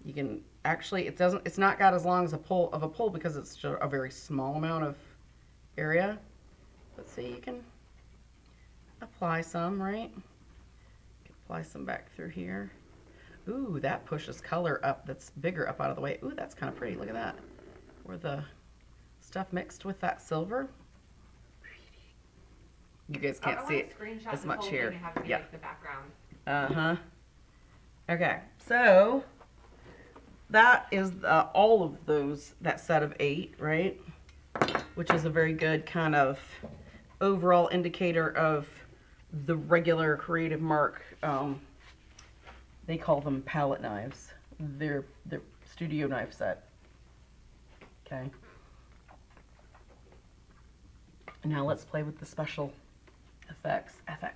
you can actually, it doesn't, it's not got as long as a pole of a pole because it's just a very small amount of area. But see, you can apply some, right? Apply some back through here. Ooh, that pushes color up that's bigger up out of the way. Ooh, that's kind of pretty. Look at that. Where the stuff mixed with that silver. You guys can't see it as much here. Thing and have it be Yeah. like the background. Uh-huh. Okay, so that is uh, all of those, that set of eight, right? Which is a very good kind of overall indicator of the regular Creative Mark, um, they call them palette knives. They're, studio knife set. Okay. Now let's play with the special effects, FX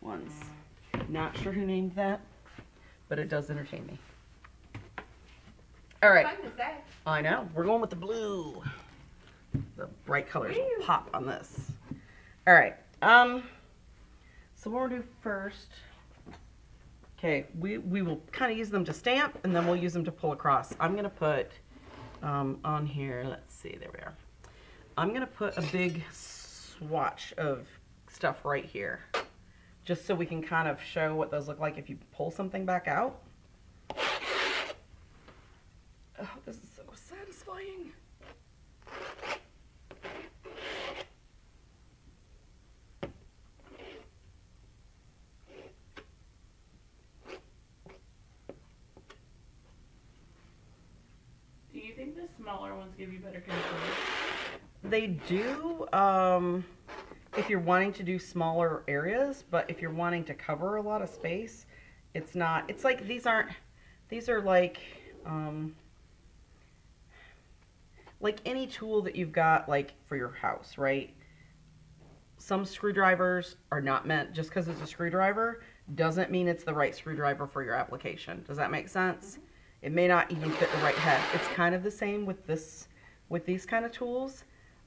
ones. Not sure who named that, but it does entertain me. All right, Fun to say. I know. We're going with the blue. The bright colors will pop on this. All right. Um. So what we'll do first. Okay, we we will kind of use them to stamp, and then we'll use them to pull across. I'm gonna put um, on here. Let's see. There we are. I'm gonna put a big swatch of stuff right here, just so we can kind of show what those look like if you pull something back out. Oh, this is so satisfying. Do you think the smaller ones give you better control? They do, um, if you're wanting to do smaller areas, but if you're wanting to cover a lot of space, it's not, it's like, these aren't, these are like, um, like any tool that you've got, like, for your house, right? Some screwdrivers are not meant, just because it's a screwdriver, doesn't mean it's the right screwdriver for your application. Does that make sense? It may not even fit the right head. It's kind of the same with this, with these kind of tools.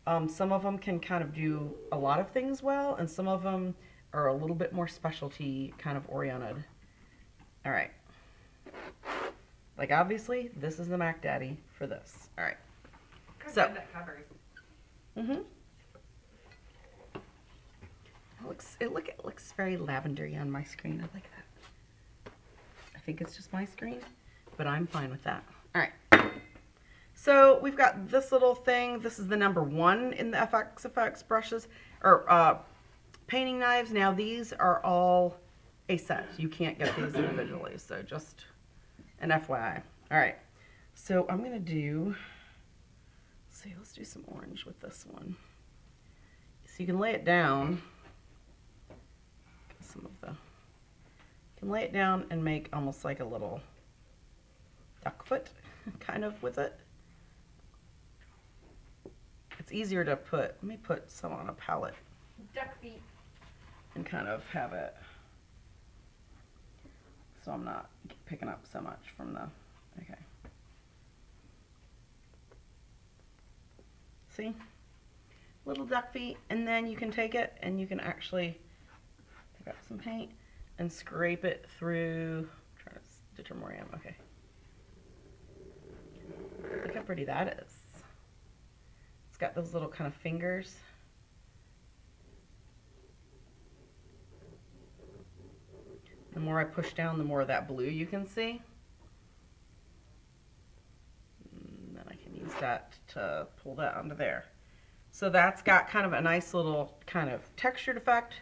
Um, some of them can kind of do a lot of things well, and some of them are a little bit more specialty kind of oriented. All right. Like obviously, this is the Mac Daddy for this. All right. So- so, that covers. Mm-hmm. It looks it look it looks very lavendery on my screen. I like that. I think it's just my screen, but I'm fine with that. All right. So we've got this little thing. This is the number one in the FX Effects brushes or uh, painting knives. Now these are all a set. You can't get these individually. So just an FYI. All right. So I'm gonna do. Let's see. Let's do some orange with this one. So you can lay it down. Some of the. You can lay it down and make almost like a little duck foot, kind of with it. It's easier to put. Let me put some on a palette Duck feet. and kind of have it so I'm not picking up so much from the okay see little duck feet and then you can take it and you can actually some paint and scrape it through. trying to where I am. Okay. Look how pretty that is. Got those little kind of fingers. The more I push down, the more of that blue you can see. And then I can use that to pull that onto there. So that's got kind of a nice little kind of textured effect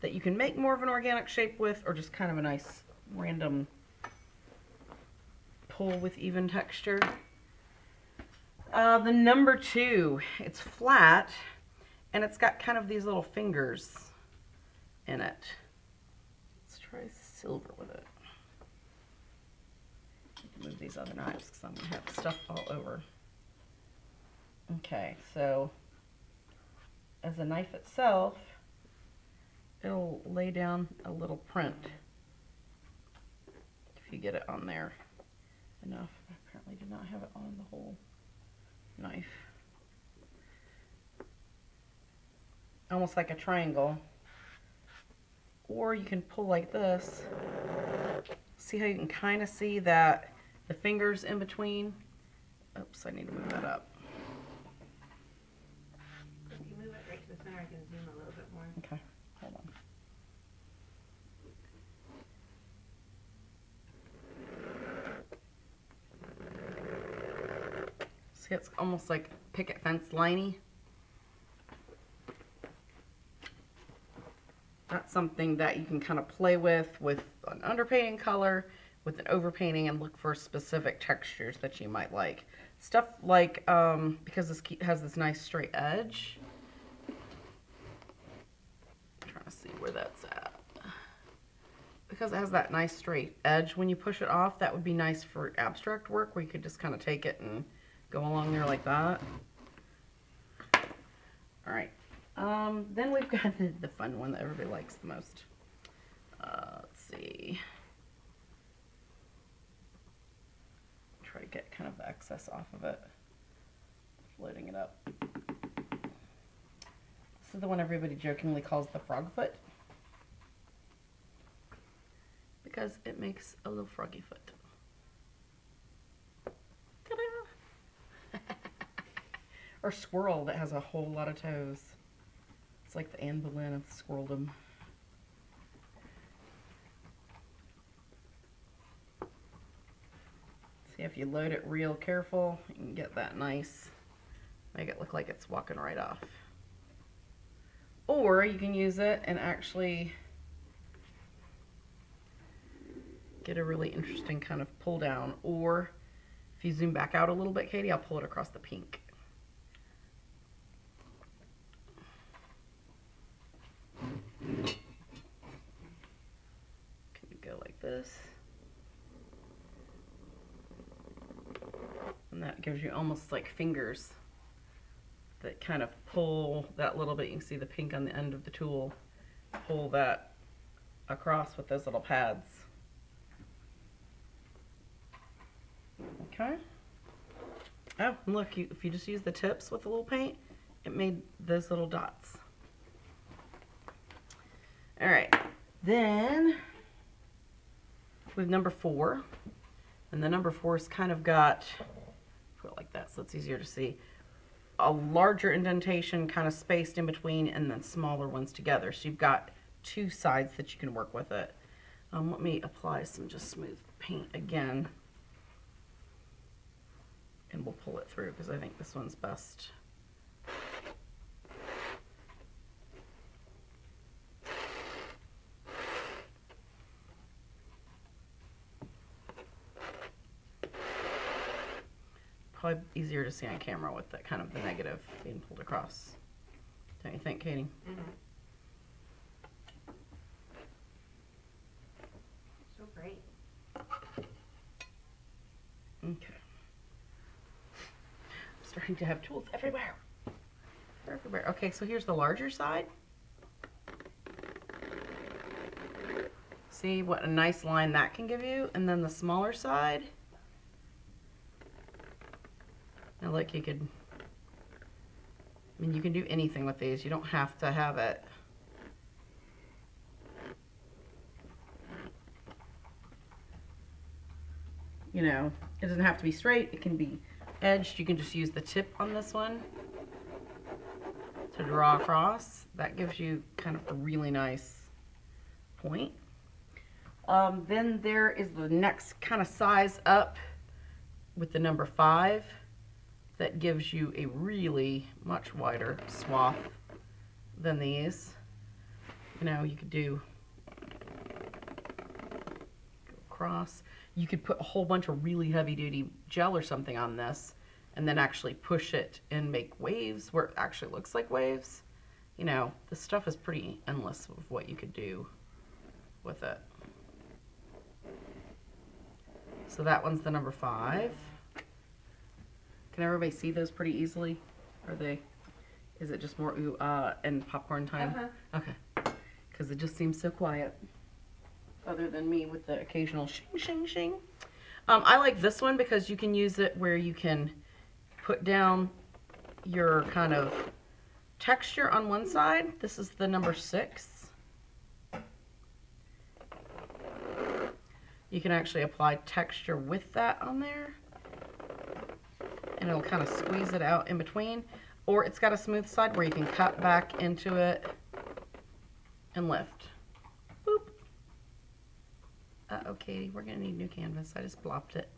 that you can make more of an organic shape with or just kind of a nice random pull with even texture. Uh, the number two, it's flat and it's got kind of these little fingers in it. Let's try silver with it. Move these other knives because I'm going to have stuff all over. Okay, so as a knife itself, it'll lay down a little print if you get it on there enough. I apparently did not have it on the whole knife. Almost like a triangle. Or you can pull like this. See how you can kind of see that the fingers in between? Oops, I need to move that up. If you move it right to the center, I can zoom a little bit more. Okay, hold on. See, it's almost like picket fence liney. That's something that you can kind of play with, with an underpainting color, with an overpainting, and look for specific textures that you might like. Stuff like, um, because this has this nice straight edge, trying to see where that's at. Because it has that nice straight edge when you push it off, that would be nice for abstract work where you could just kind of take it and go along there like that. All right. Um, then we've got the, fun one that everybody likes the most. Uh, let's see. Try to get kind of the excess off of it. Loading it up. This is the one everybody jokingly calls the frog foot. Because it makes a little froggy foot. Ta-da! Or squirrel that has a whole lot of toes. It's like the Anne Boleyn of squirreldom. See if you load it real careful, you can get that nice, make it look like it's walking right off. Or you can use it and actually get a really interesting kind of pull down. Or if you zoom back out a little bit, Katie, I'll pull it across the pink. Can you go like this? And that gives you almost like fingers that kind of pull that little bit. You can see the pink on the end of the tool. Pull that across with those little pads. Okay. Oh, look, you, if you just use the tips with a little paint, it made those little dots. All right, then with number four, and the number four's kind of got, put it like that so it's easier to see, a larger indentation kind of spaced in between and then smaller ones together. So you've got two sides that you can work with it. Um, let me apply some just smooth paint again. And we'll pull it through because I think this one's best. Probably easier to see on camera with that kind of the negative being pulled across. Don't you think, Katie? Mm-hmm. So great. Okay. I'm starting to have tools everywhere. Everywhere. Okay, so here's the larger side. See what a nice line that can give you? And then the smaller side. Now look, you could, I mean, you can do anything with these. You don't have to have it. You know, it doesn't have to be straight. It can be edged. You can just use the tip on this one to draw across. That gives you kind of a really nice point. Um, then there is the next kind of size up with the number five that gives you a really much wider swath than these. You know, you could do across. You could put a whole bunch of really heavy duty gel or something on this and then actually push it and make waves where it actually looks like waves. You know, this stuff is pretty endless of what you could do with it. So that one's the number five. Can everybody see those pretty easily? Are they, is it just more ooh, ah, and popcorn time? Uh-huh. Okay. Because it just seems so quiet. Other than me with the occasional shing, shing, shing. Um, I like this one because you can use it where you can put down your kind of texture on one side. This is the number six. You can actually apply texture with that on there. And it'll kind of squeeze it out in between. Or it's got a smooth side where you can cut back into it and lift. Boop. Uh-oh, Katie, we're gonna need new canvas. I just blopped it.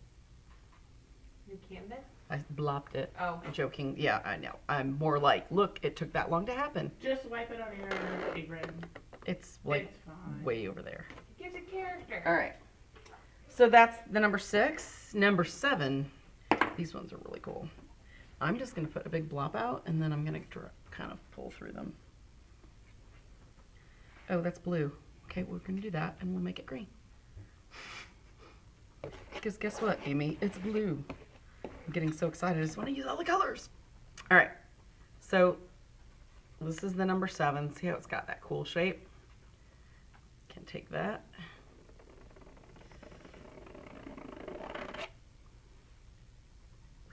New canvas? I blopped it. Oh. Joking. Yeah, I know. I'm more like, look, it took that long to happen. Just wipe it on your apron. It's like it's way over there. It gives a character. All right. So that's the number six. Number seven. These ones are really cool. I'm just going to put a big blob out and then I'm going to kind of pull through them. Oh, that's blue. Okay, we're going to do that and we'll make it green. Because guess what, Amy? It's blue. I'm getting so excited. I just want to use all the colors. All right. So this is the number seven. See how it's got that cool shape? Can take that.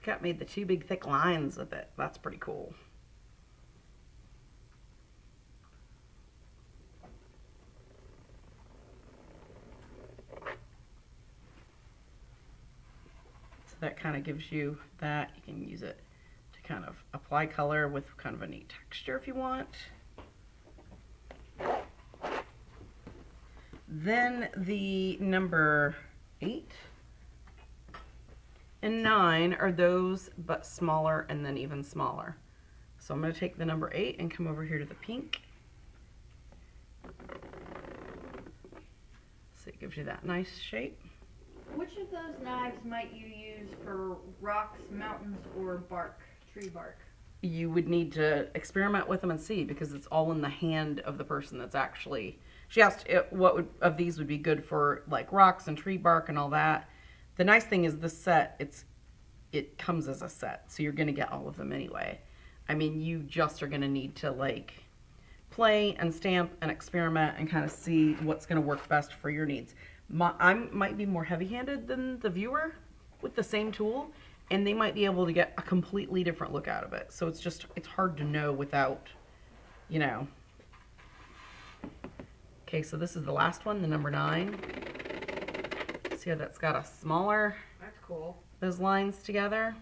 Got made the two big thick lines with it. That's pretty cool. So that kind of gives you that. You can use it to kind of apply color with kind of a neat texture if you want. Then the number eight and nine are those but smaller and then even smaller. So I'm going to take the number eight and come over here to the pink. So it gives you that nice shape. Which of those knives might you use for rocks, mountains, or bark, tree bark? You would need to experiment with them and see because it's all in the hand of the person that's actually. She asked what would, of these would be good for like rocks and tree bark and all that. The nice thing is this set, it's it comes as a set, so you're gonna get all of them anyway. I mean, you just are gonna need to like play and stamp and experiment and kind of see what's gonna work best for your needs. I might be more heavy-handed than the viewer with the same tool, and they might be able to get a completely different look out of it. So it's just it's hard to know without, you know. Okay, so this is the last one, the number nine. See how that's got a smaller, That's cool. those lines together?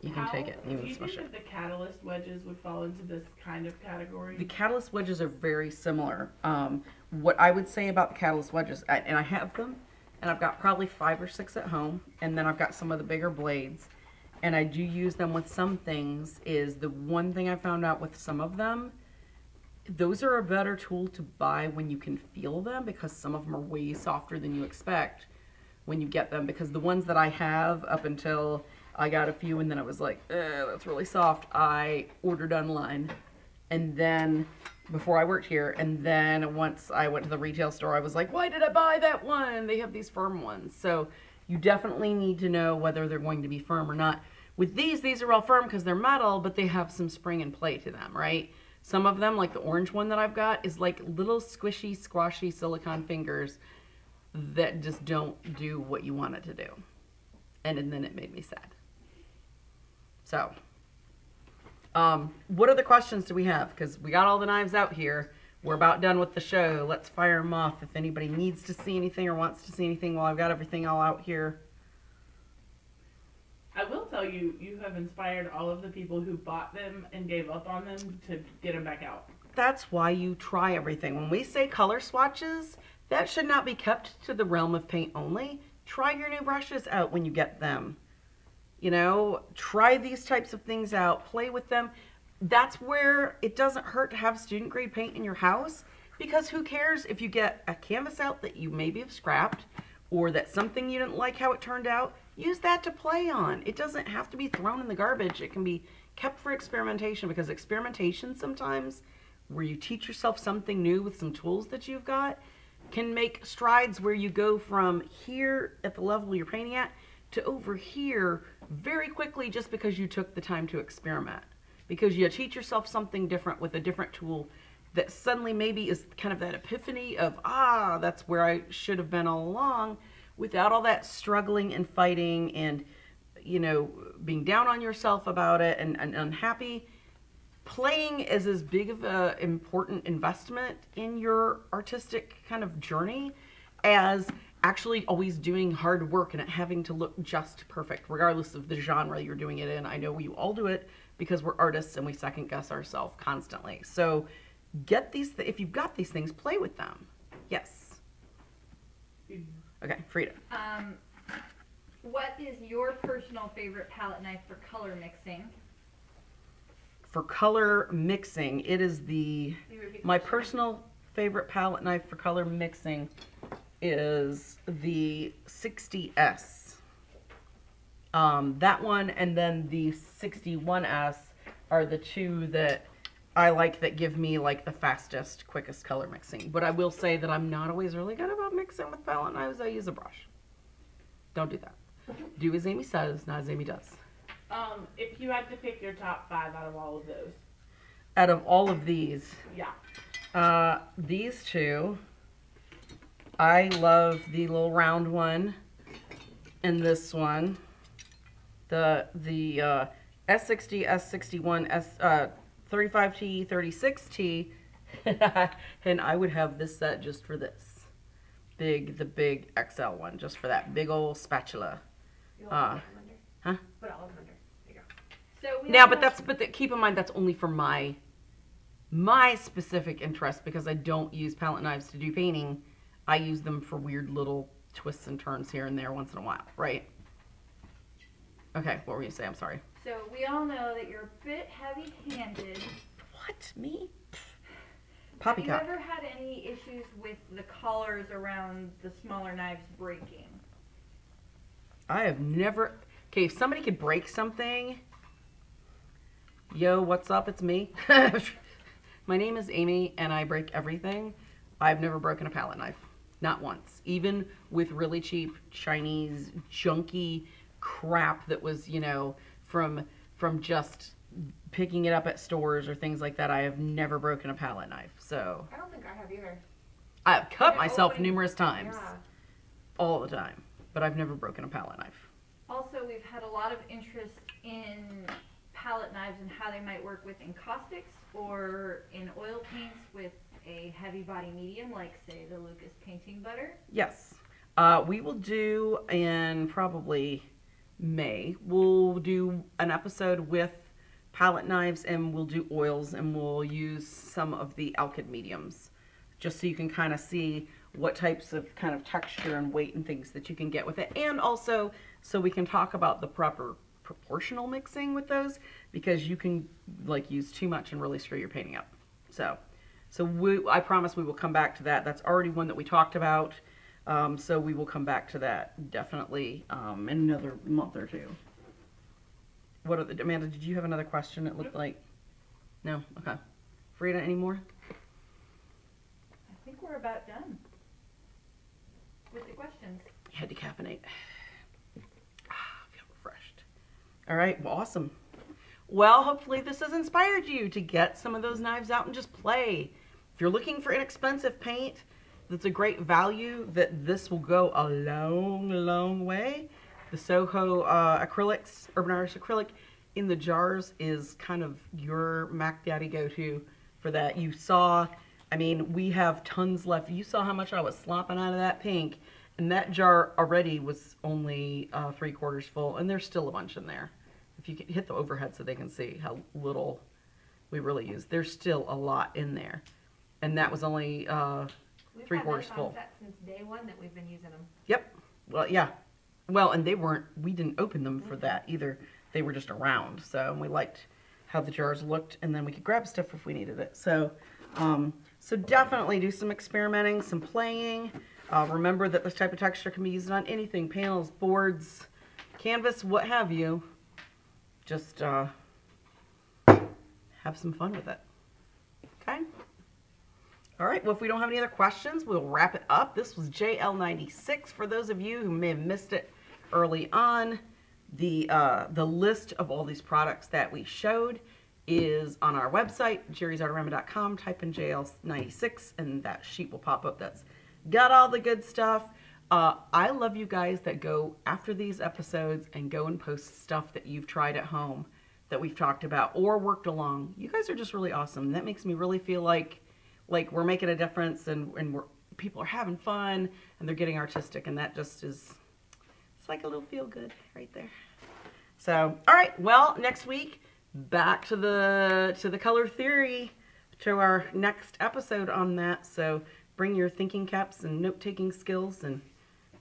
You can How- take it, can you smush it. the catalyst wedges would fall into this kind of category? The catalyst wedges are very similar. Um, what I would say about the catalyst wedges, I, and I have them, and I've got probably five or six at home, and then I've got some of the bigger blades, and I do use them with some things. Is the one thing I found out with some of them, those are a better tool to buy when you can feel them because some of them are way softer than you expect when you get them. Because the ones that I have up until I got a few, and then I was like, that's really soft. I ordered online and then before I worked here, and then once I went to the retail store, I was like, why did I buy that one? They have these firm ones. So you definitely need to know whether they're going to be firm or not. With these, these are all firm because they're metal, but they have some spring and play to them, right? Some of them, like the orange one that I've got, is like little squishy, squashy silicone fingers that just don't do what you want it to do. And, and then it made me sad. So, um, what other questions do we have? Because we got all the knives out here. we're about done with the show. Let's fire them off. If anybody needs to see anything or wants to see anything while I've got everything all out here. I will tell you, you have inspired all of the people who bought them and gave up on them to get them back out. That's why you try everything. When we say color swatches, that should not be kept to the realm of paint only. Try your new brushes out when you get them. You know, try these types of things out, play with them. That's where it doesn't hurt to have student grade paint in your house because who cares if you get a canvas out that you maybe have scrapped or that something you didn't like how it turned out, use that to play on. It doesn't have to be thrown in the garbage. It can be kept for experimentation because experimentation sometimes where you teach yourself something new with some tools that you've got can make strides where you go from here at the level you're painting at to over here very quickly just because you took the time to experiment. Because you teach yourself something different with a different tool that suddenly maybe is kind of that epiphany of, ah, that's where I should have been all along without all that struggling and fighting and, you know, being down on yourself about it and, and unhappy playing is as big of a important investment in your artistic kind of journey as actually always doing hard work and having to look just perfect regardless of the genre you're doing it in. I know we all do it because we're artists and we second guess ourselves constantly. So get these th- if you've got these things play with them. Yes okay frida Um, what is your personal favorite palette knife for color mixing? for color mixing it is the Can you repeat the My personal favorite palette knife for color mixing is the 60S. Um, that one and then the 61S are the two that I like that give me like the fastest, quickest color mixing. But I will say that I'm not always really good about mixing with palette knives. I use a brush. Don't do that. Do as Amy says, not as Amy does. Um, if you had to pick your top five out of all of those, Out of all of these, yeah. Uh, these two. I love the little round one and this one. The the uh, S60, S61, S uh, 35T, 36T, and I would have this set just for this. Big, the big XL one, just for that big old spatula. Uh, all put them under. huh? Put all of them under. There you go. So Now, but that's but that, keep in mind that's only for my my specific interest because I don't use palette knives to do painting. I use them for weird little twists and turns here and there once in a while, right? Okay, what were you saying? I'm sorry. So we all know that you're a bit heavy-handed. What me? Poppycock. Have you ever had any issues with the collars around the smaller knives breaking? I have never. Okay, if somebody could break something, yo, what's up? It's me. My name is Amy, and I break everything. I've never broken a palette knife, not once. Even with really cheap Chinese junky crap that was, you know, from from just picking it up at stores or things like that. I have never broken a palette knife. So I don't think I have either. I've cut Yeah, myself numerous times, Yeah. all the time, but I've never broken a palette knife. Also, we've had a lot of interest in palette knives and how they might work with encaustics or in oil paints with a heavy body medium, like say the Lukas Painting Butter. Yes. Uh, we will do in probably May. We'll do an episode with palette knives and we'll do oils and we'll use some of the Alkyd mediums just so you can kind of see what types of kind of texture and weight and things that you can get with it. And also so we can talk about the proper proportional mixing with those because you can like use too much and really screw your painting up. So so we, I promise we will come back to that. That's already one that we talked about. Um, so we will come back to that definitely um, in another month or two. What are the, Amanda, did you have another question? It looked like, no? Okay. Frida, any more? I think we're about done with the questions. You had to caffeinate. Ah, I feel refreshed. All right, well, awesome. Well, hopefully this has inspired you to get some of those knives out and just play. If you're looking for inexpensive paint that's a great value, that this will go a long, long way. The Soho uh, acrylics, Urban Artist acrylic in the jars is kind of your Mac Daddy go-to for that. You saw I mean, we have tons left. You saw how much I was slopping out of that pink, and that jar already was only uh, three quarters full, and there's still a bunch in there. If you could hit the overhead so they can see how little we really use, there's still a lot in there, and that was only uh, We've Three quarters full. set since day one that we've been using them. Yep. Well, yeah. Well, and they weren't. We didn't open them for that either. They were just around. So and we liked how the jars looked, and then we could grab stuff if we needed it. So, um, so definitely do some experimenting, some playing. Uh, remember that this type of texture can be used on anything: panels, boards, canvas, what have you. Just uh, have some fun with it. All right, well, if we don't have any other questions, we'll wrap it up. This was JL96. For those of you who may have missed it early on, the, uh, the list of all these products that we showed is on our website, jerrysartarama.com. Type in JL96 and that sheet will pop up. That's got all the good stuff. Uh, I love you guys that go after these episodes and go and post stuff that you've tried at home that we've talked about or worked along. You guys are just really awesome. That makes me really feel like like we're making a difference and, and we're people are having fun and they're getting artistic and that just is it's like a little feel good right there. So all right well next week back to the to the color theory to our next episode on that. So bring your thinking caps and note-taking skills and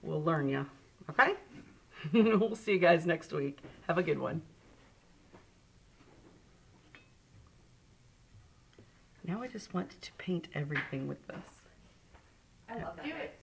we'll learn you okay? We'll see you guys next week. Have a good one now i just want to paint everything with this I love that. Do it.